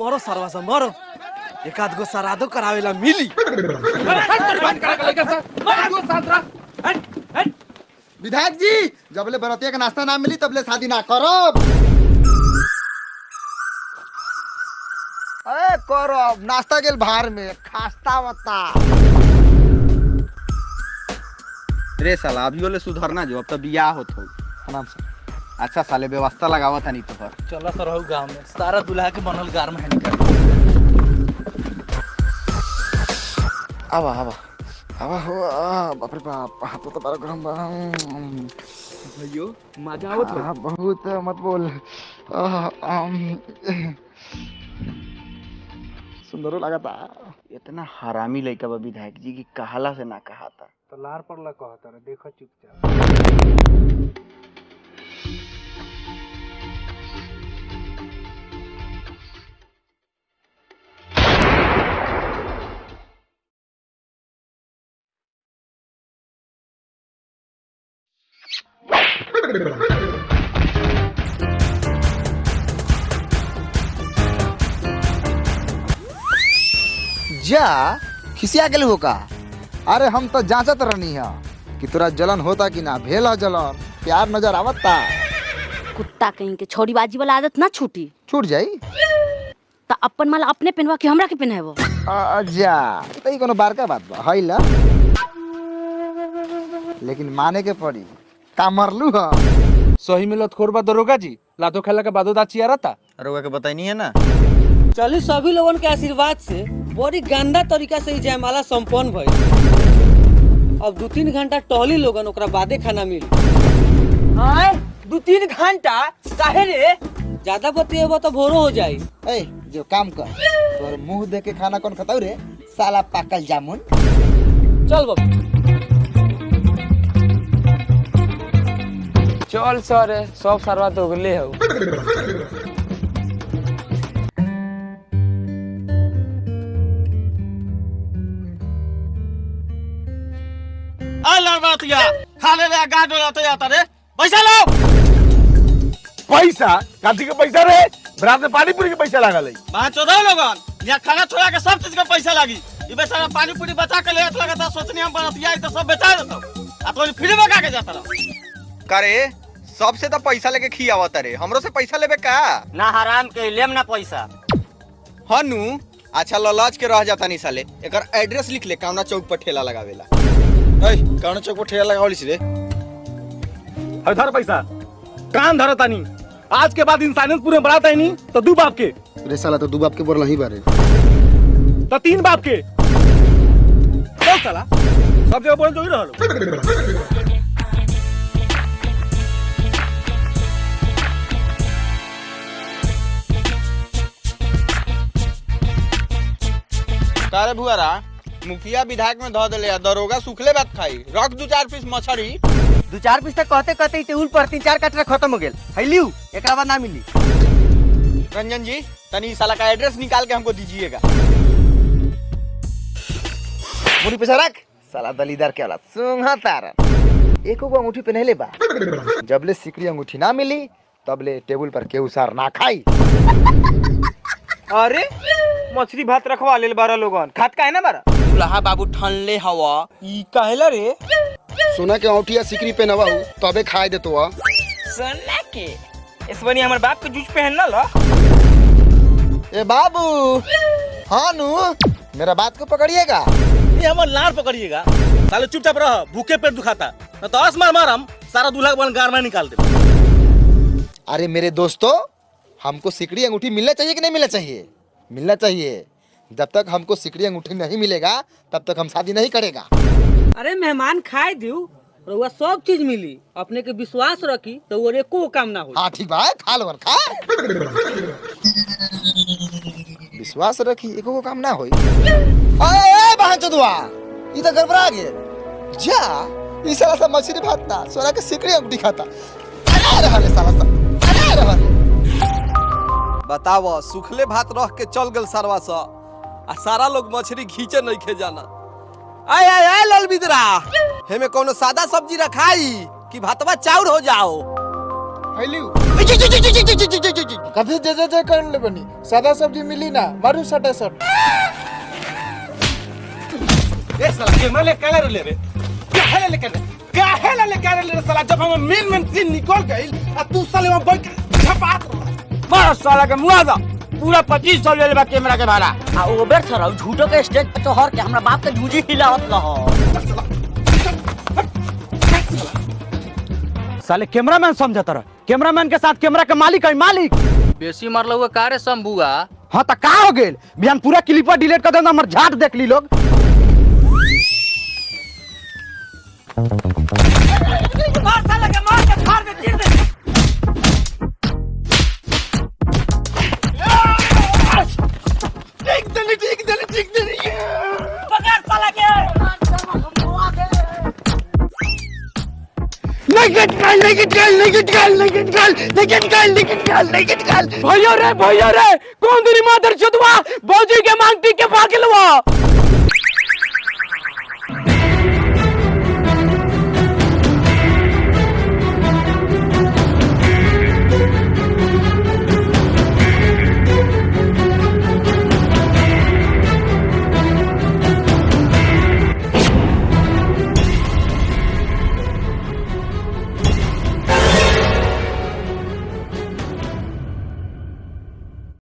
मरो सरवा मरो। एक आध गो सरादो करावेला मिली। विधायक जी जबले बरतिया का नाश्ता ना मिली तबले शादी ना करब। करब नाश्ता गेल भार में खास्ता बता। रे साला अभी वाले सुधरना जो अब तो बियाह होत हो आराम से अच्छा साले व्यवस्था लगावत नहीं तो पर। चला सर रहू गाँव में। सारा दूल्हा के बनल गार में आवा आवा। हवा हो आ, बाप रे बाप हाथ तो बड़ा गरम बा। भैयो मज़ा आवत बा हाँ, बहुत मत बोल। आ, आम, सुंदरो लगा था। इतना हरामी लड़का बा विधायक जी की कहाला से ना कहा था। तो लार पर ला कहता रहे देखो चुपचाप। जा खिसिया गेल हो का अरे हम तो जांचत रहनी है कि तोरा जलन होता कि ना भेला जलन प्यार नज़र आवता। कुत्ता कहीं के छोड़ी बाजी वाला आदत ना छूटी। छूट जाई? तो अपन माला अपने पहनवा के हमरा के पहनाबो जा। तो ई कोनो बारका बात बा है ला। लेकिन माने के पड़ी का मरलू ह। सही में लतखोर बा दरोगा जी लातो खेला के बादो दाची आ रहता। रोगा के बताई नहीं है ना? चली सभी लोगन के आशीर्वाद से बड़ी गंदा तरीका से जयमाला संपन्न भइल। अब दू तीन घंटा टहली लोगन ओकरा बादे खाना मिली। हाय दू तीन घंटा? काहे रे? ज़्यादा बतिएबो तो भोरो हो जाई। ए जो काम कर तोर मुँह देख के खाना कौन खताऊ रे? साला पाकल जामुन। चल बाबू। चल सर सब सरवा तो गले हो। लड़बातिया खाले ले गाड़ डोलाते जाता रे पैसा लो पैसा काथी के पैसा रे बरात में पानी पूरी के पैसा लागल है लोगन यहाँ खाना छोड़ा के सब चीज़ का पैसा लागी ये बेचारा पानी पूरी बचा के ले लगा सोचनी हम बनतिया तो सब बेचा देता आ तो फ्री में के जाता रहो करे सबसे तो पैसा लेके खियावत रे हमरो से पैसा लेबे का ना हराम के लेम ना पैसा हनु अच्छा ललाज के रह जाता नहीं साले एकर एड्रेस लिख ले कामना चौक पर ठेला लगावेला ए कामना चौक पर ठेला लगावलिस रे है धर पैसा कान धर तानी आज के बाद इंसानियत पूरे बढ़ाता ही नहीं तो दू बाप के रे साला तो दू बाप के बोल नहीं बारे तो तीन बाप के चल साला सब जगह बोल जो ही रहलो कारे भुआरा मुखिया विधायक में धो देले दरोगा सुखले बात खाई। रख दू चार पीस मछली दू चार पीस तक कहते कहते ही टेबुल पर तीन चार कचरा खत्म हो गेल। हैलियो एकरा बाद ना मिली। रंजन जी तनी साला का एड्रेस निकाल के हमको दीजिएगा। मुड़ी पैसा रख। साला दलीदार के वाला सुंघा तारा एको को अंगूठी पहनले बा। जबले सिकड़ी अंगूठी ना मिली तबले टेबल पर केहू सार ना खाई। अरे मछली भात रखवा लेल बारह लोगन। खात काहे ना बारह? दुल्हा बाबू ठनले हवा। ई काहेला रे। सोना के औठिया सिकरी पे नवा नवाऊ तबे खाए दे तो सोना के? इस बनी हमर बाप के जूझ पहन ना लो। ए बाबू हाँ नु मेरा बात को पकड़िएगा। ये हमर लार पकड़िएगा। साले चुपचाप रह भूखे पेट दुखाता। न तो आस मार मारम सारा दूल्हा बन गार में निकाल दे अरे मेरे दोस्तों हमको सिकड़ी अंगूठी मिलना चाहिए कि नहीं मिलना चाहिए? मिलना चाहिए। जब तक हमको सिकड़ी अंगूठी नहीं मिलेगा तब तक हम शादी नहीं करेगा। अरे मेहमान खाए दियो रउआ सब चीज़ मिली। अपने के विश्वास रखी तो वो एको काम ना हो हाँ ठीक बा खा लो खा। विश्वास रखी एको को काम ना होई। अरे ए बहन चोदवा ई तो गड़बड़ा गेल। जा ई साला सा मछली भाता सोना के सिकड़ी अंगूठी खाता। अरे रहले साला सा अरे रहले बताव सुखले भात रह के चल गल सरवा सा। आ सारा लोग मछली घींचे नहीं खे जाना। आय आय आय लाल बिदरा हेमे कोनो सादा सब्ज़ी रखाई कि भातवा चाउर हो जाओ। कभी जे जे जे कर ले बनी। सादा सब्ज़ी मिली ना मारू सटे सट ए साला के मले काले ले रे काहे ले कर काहे ले कर ले साला जब हम मेन मेन सीन निकल गइल आ तू साले वहाँ बैठ के छपात मार साला के मुआ दा पूरा पच्चीस सौ ले लेबा कैमरा के भाड़ा। आ ओ बेर सर झूठो के स्टेज पे चढ़ के हमरा बाप के झूठी हिलावत रहो साले कैमरामैन समझता रहा। कैमरामैन के साथ कैमरा के मालिक है मालिक। बेसी मारल हुआ कारे शंभुआ हाँ तो का हो गेल? बिहान पूरा क्लिपर डिलीट कर देना हमर झाट देख ली लोग। मार साला के मार के फाड़ दे चीर दे। ठीक देनी ठीक देनी ठीक देनी पकड़ साला के लेकिन काल लेकिन काल लेकिन काल लेकिन काल लेकिन काल लेकिन काल लेकिन काल भैया रे भैया रे कौन तेरी मादर चुदवा भौजी के मांगती के भागलवा